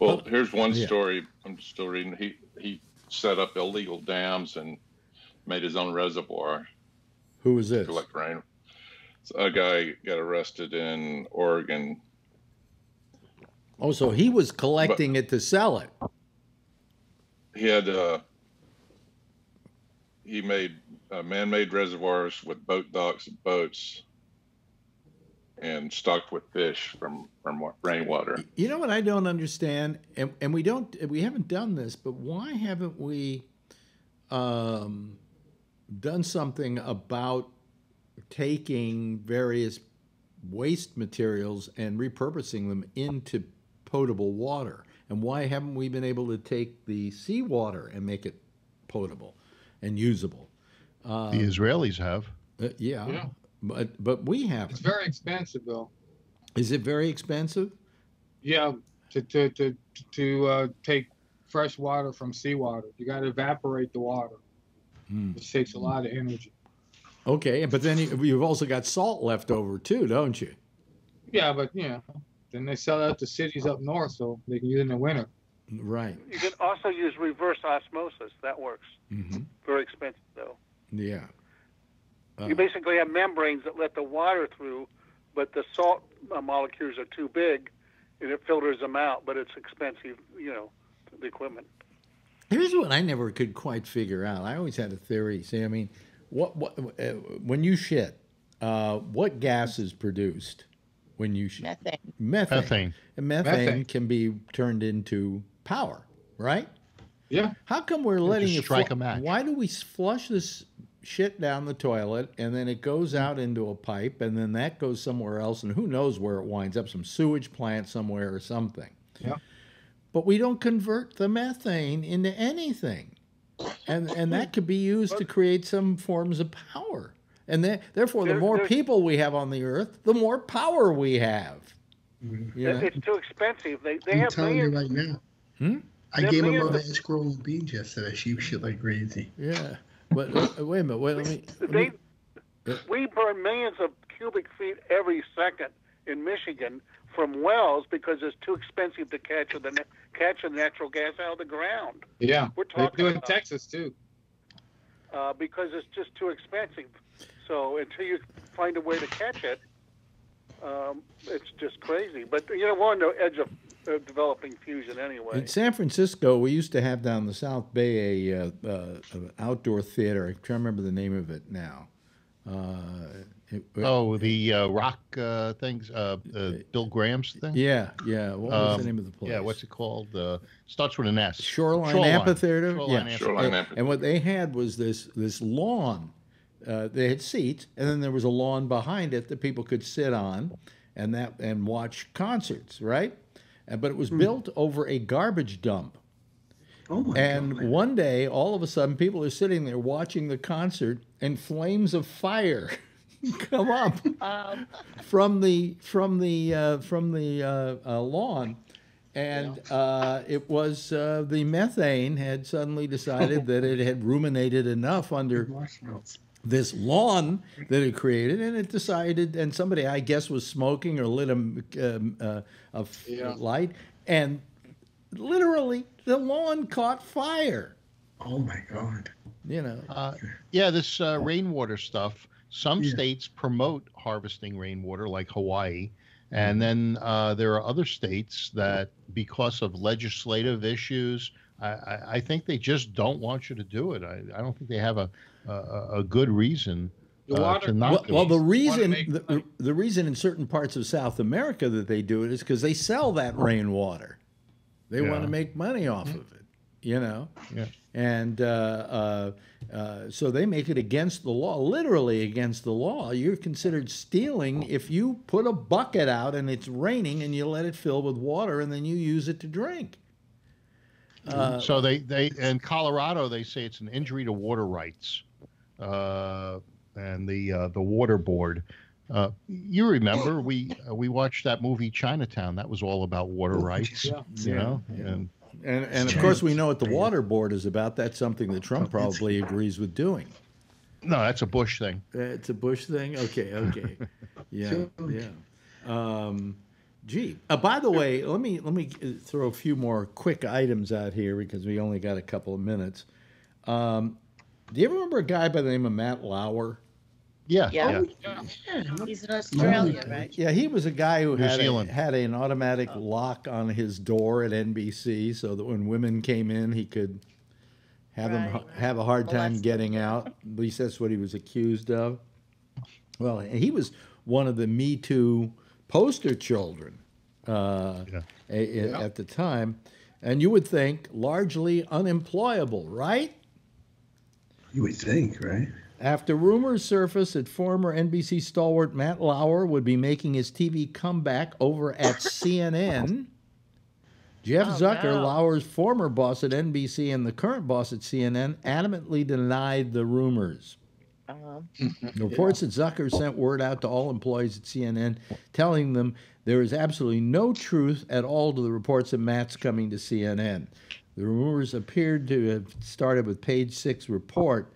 Well, here's one yeah. story. I'm still reading. He he set up illegal dams and made his own reservoir who was to this? collect rain. So a guy got arrested in Oregon. Oh, so he was collecting it to sell it. He had uh, he made uh, man-made reservoirs with boat docks and boats, and stocked with fish from from rainwater. You know what I don't understand, and, and we don't, we haven't done this, but why haven't we um, done something about taking various waste materials and repurposing them into potable water? And why haven't we been able to take the seawater and make it potable and usable? Uh, The Israelis have. uh, yeah, Yeah. but but we haven't. It's very expensive though. Is it very expensive? Yeah, to to to to uh, take fresh water from seawater, you got to evaporate the water. Hmm. It takes a lot of energy. Okay, but then you've also got salt left over too, don't you? Yeah, but yeah, then they sell out to cities up north so they can use it in the winter. Right. You can also use reverse osmosis. That works. hmm Very expensive though. Yeah. Uh, you basically have membranes that let the water through, but the salt uh, molecules are too big, and it filters them out. But it's expensive, you know, the equipment. Here's what I never could quite figure out. I always had a theory. See, I mean, what what uh, when you shit, uh, what gas is produced when you shit? Methane. Methane. Methane. And methane, Methane. can be turned into power, right? Yeah. How come we're letting just it strike fl- a match. Why do we flush this shit down the toilet and then it goes mm. out into a pipe and then that goes somewhere else and who knows where it winds up? Some sewage plant somewhere or something. Yeah. But we don't convert the methane into anything, and and that could be used to create some forms of power. And then, therefore, the more people we have on the earth, the more power we have. Mhm. You know? It's too expensive. They they I'm have telling you millions. right now. Hmm? I They're gave my millions mother of- escarole and beans yesterday. [laughs] She shit like crazy. Yeah. But uh, wait a minute. Wait, let me. let They, me- Yeah. we burn millions of cubic feet every second in Michigan from wells because it's too expensive to catch the catch the natural gas out of the ground. Yeah. We're They talking do in about- Texas too. Uh, because it's just too expensive. So until you find a way to catch it, um, it's just crazy. But you know, we're on the edge of uh, developing fusion anyway. In San Francisco, we used to have down the South Bay a, uh, uh, outdoor theater. I can't remember the name of it now. It- Oh, the uh, rock uh, things, uh, uh, Bill Graham's thing. yeah, yeah. What was Um, the name of the place? Yeah, what's it called? Uh, starts with an S. Shoreline, Amphitheater. Shoreline yeah, Amphitheater. Shoreline and, Amphitheater. and what they had was this this lawn. Uh, they had seats, and then there was a lawn behind it that people could sit on, and that and watch concerts, right? But it was built over a garbage dump. Oh my And god. one day, all of a sudden, people are sitting there watching the concert, and flames of fire [laughs] [laughs] come up Um, from the from the uh, from the uh, uh, lawn, and uh, it was uh, the methane had suddenly decided that it had ruminated enough under this lawn that it created, and it decided, and somebody I guess was smoking or lit a, um, uh, a f- Yeah. light, and literally the lawn caught fire. Oh my god. You know, Uh, yeah, this uh, rainwater stuff. Some Yeah. states promote harvesting rainwater, like Hawaii, Mm-hmm. and then uh, there are other states that, because of legislative issues, I, I, I think they just don't want you to do it. I, I don't think they have a a, a good reason The uh, water- to not Well, do well, the reason the, the reason in certain parts of South America that they do it is because they sell that rainwater. They want to make money off of it, you know. Yeah. And uh, uh, uh, so they make it against the law, literally against the law. You're considered stealing if you put a bucket out and it's raining and you let it fill with water and then you use it to drink. Uh, so they they in Colorado they say it's an injury to water rights, uh, and the uh, the water board. Uh, you remember we uh, we watched that movie Chinatown. That was all about water rights. Yeah. You know, Yeah. and And, and of course, we know what the water board is about. That's something that Trump probably agrees with doing. no, that's a Bush thing. It's a Bush thing. Okay, okay, [laughs] yeah, yeah. Um, gee, uh, by the way, let me let me uh, throw a few more quick items out here because we only got a couple of minutes. Um, do you ever remember a guy by the name of Matt Lauer? Yeah, Yeah. yeah. He's in Australia, right? Yeah, he was a guy who New had a, had an automatic lock on his door at NBC, so that when women came in, he could have them Right. have a hard time Molest getting them. out. At least that's what he was accused of. Well, he was one of the Me Too poster children uh, Yeah. a- a- at the time, and you would think largely unemployable, right? You would think, right? After rumors surfaced that former NBC stalwart Matt Lauer would be making his TV comeback over at [laughs] CNN, Jeff Oh, Zucker, no. Lauer's former boss at NBC and the current boss at CNN, adamantly denied the rumors. Um, The [laughs] reports that Zucker sent word out to all employees at CNN telling them there is absolutely no truth at all to the reports of Matt's coming to CNN. The rumors appeared to have started with Page Six report.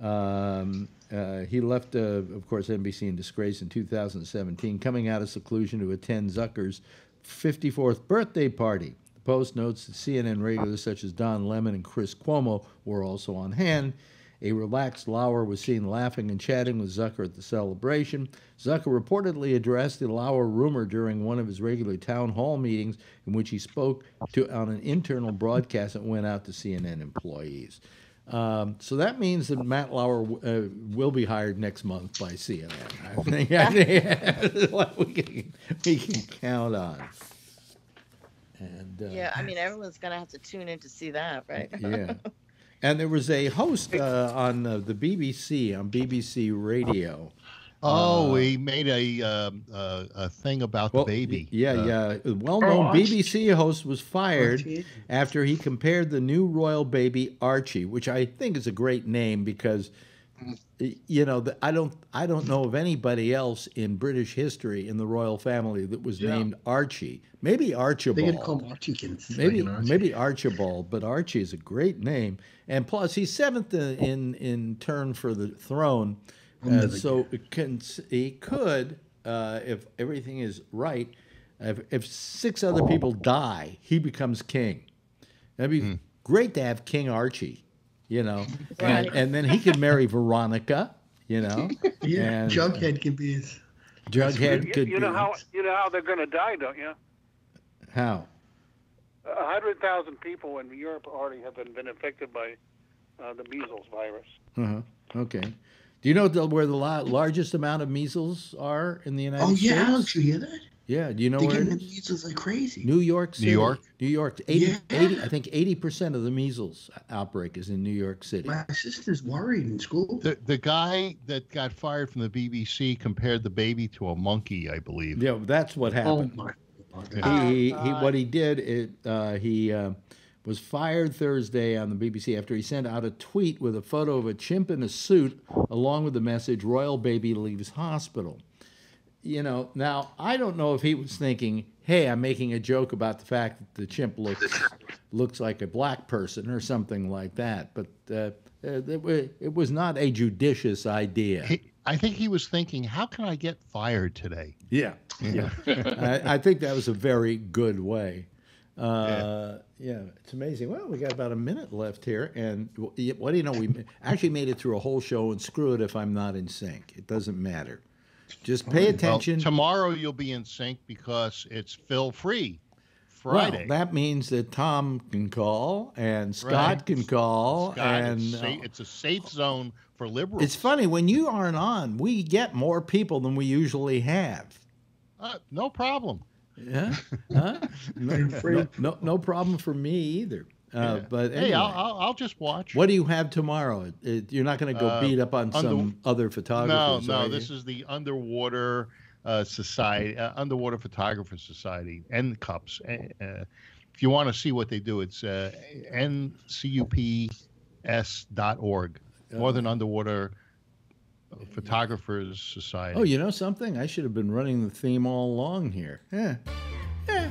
Um, uh, he left, uh, of course, NBC in disgrace in 2017, coming out of seclusion to attend Zucker's 54th birthday party. The Post notes that CNN regulars such as Don Lemon and Chris Cuomo were also on hand. A relaxed Lauer was seen laughing and chatting with Zucker at the celebration. Zucker reportedly addressed the Lauer rumor during one of his regular town hall meetings, in which he spoke to on an internal broadcast that went out to CNN employees. Um, so that means that Matt Lauer uh, will be hired next month by CNN. I think, I think that's what we can, we can count on. And uh, yeah, I mean, everyone's going to have to tune in to see that, right? yeah. And there was a host uh, on uh, the BBC, on BBC Radio. Oh, Uh, he made a um, uh, a thing about Well, the baby. Yeah, Uh, yeah. A well-known Oh, BBC host was fired Archie. after he compared the new royal baby Archie, which I think is a great name because you know the, I don't I don't know of anybody else in British history in the royal family that was Yeah. named Archie. Maybe Archibald. They're gonna call him Archiekins. Maybe like Archie. maybe Archibald, but Archie is a great name, and plus he's seventh in in, in turn for the throne, I'll uh, so it can, he could, uh, if everything is right, if, if six other people die, he becomes king. That'd be great to have King Archie, you know, [laughs] and, Right. and then he could marry Veronica, you know, [laughs] Yeah, and Jughead can be his. Jughead You, could you know be- how you know how they're going to die, don't you? how A hundred thousand people in Europe already have been, been infected by uh, the measles virus. Uh-huh. Okay. Do you know the, where the largest amount of measles are in the United Oh States? Oh yeah, don't you hear that? Yeah. Do you know They're where it getting the measles like crazy. New York City. New York? New York. 80, Yeah. 80 I think 80% of the measles outbreak is in New York City. My sister's worried in school. The the guy that got fired from the BBC compared the baby to a monkey, I believe. Yeah, that's what happened. Oh happened. my. He, he, Oh, he what he did it uh, he uh, was fired Thursday on the BBC after he sent out a tweet with a photo of a chimp in a suit along with the message "Royal baby leaves hospital." You know, now I don't know if he was thinking, "Hey, I'm making a joke about the fact that the chimp looks looks like a black person" or something like that, but uh, uh, it, it was not a judicious idea. He, I think he was thinking, how can I get fired today? Yeah, yeah. [laughs] I, I think that was a very good way. Uh, yeah, it's amazing. Well, we got about a minute left here, and what do you know? We actually made it through a whole show, and screw it if I'm not in sync. It doesn't matter. Just pay Well, attention. tomorrow you'll be in sync because it's Phil free Friday. Well, that means that Tom can call and Scott Right. can call, Scott, and it's, uh, it's a safe zone for liberals. it's funny when you aren't on, we get more people than we usually have. Uh, no problem. Yeah, [laughs] huh? no, no, no, no problem for me either. Uh, But hey. I'll, I'll, I'll just watch. What do you have tomorrow? You're not going to go Uh, beat up on under- some other No, photographers. no, are this is the Underwater uh, Society, uh, Underwater Photographer Society, NCUPS. Uh, uh, if you want to see what they do, it's uh, ncups.org, Northern Underwater Photographers Society. Oh, you know something? I should have been running the theme all along here. Yeah. Yeah.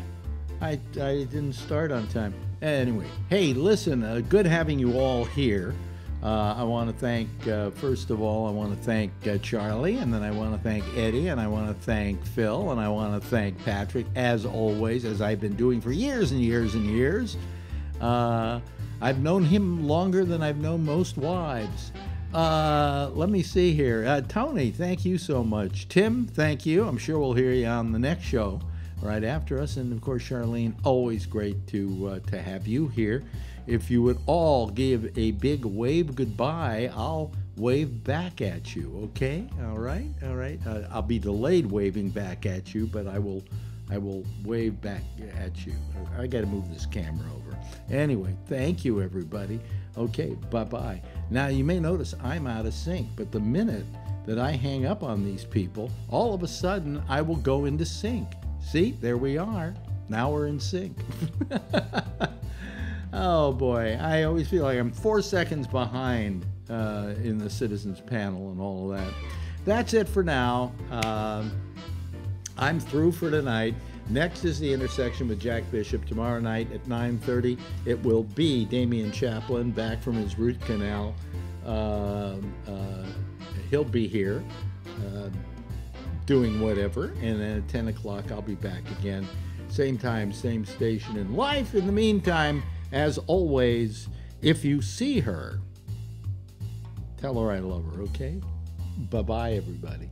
I, I didn't start on time. Anyway, hey, listen, uh, good having you all here. Uh, I want to thank, uh, first of all, I want to thank uh, Charlie, and then I want to thank Eddie, and I want to thank Phil, and I want to thank Patrick, as always, as I've been doing for years and years and years. Uh, I've known him longer than I've known most wives. Uh, let me see here. Uh, Tony, thank you so much. Tim, thank you. I'm sure we'll hear you on the next show right after us. And of course, Charlene, always great to uh, to have you here. If you would all give a big wave goodbye, I'll wave back at you. Okay? All right? All right. Uh, I'll be delayed waving back at you, but I will I will wave back at you. I got to move this camera over. Anyway, thank you, everybody. Okay, bye bye. Now, you may notice I'm out of sync, but the minute that I hang up on these people, all of a sudden I will go into sync. See, there we are. Now we're in sync. [laughs] oh boy, I always feel like I'm four seconds behind uh, in the citizens panel and all of that. That's it for now. Um, I'm through for tonight. Next is the intersection with Jack Bishop tomorrow night at 9:30. It will be Damian Chaplin back from his root canal. Um, uh, he'll be here uh, doing whatever, and then at 10 o'clock I'll be back again, same time, same station in life. In the meantime, as always, if you see her, tell her I love her. Okay? Bye bye, everybody.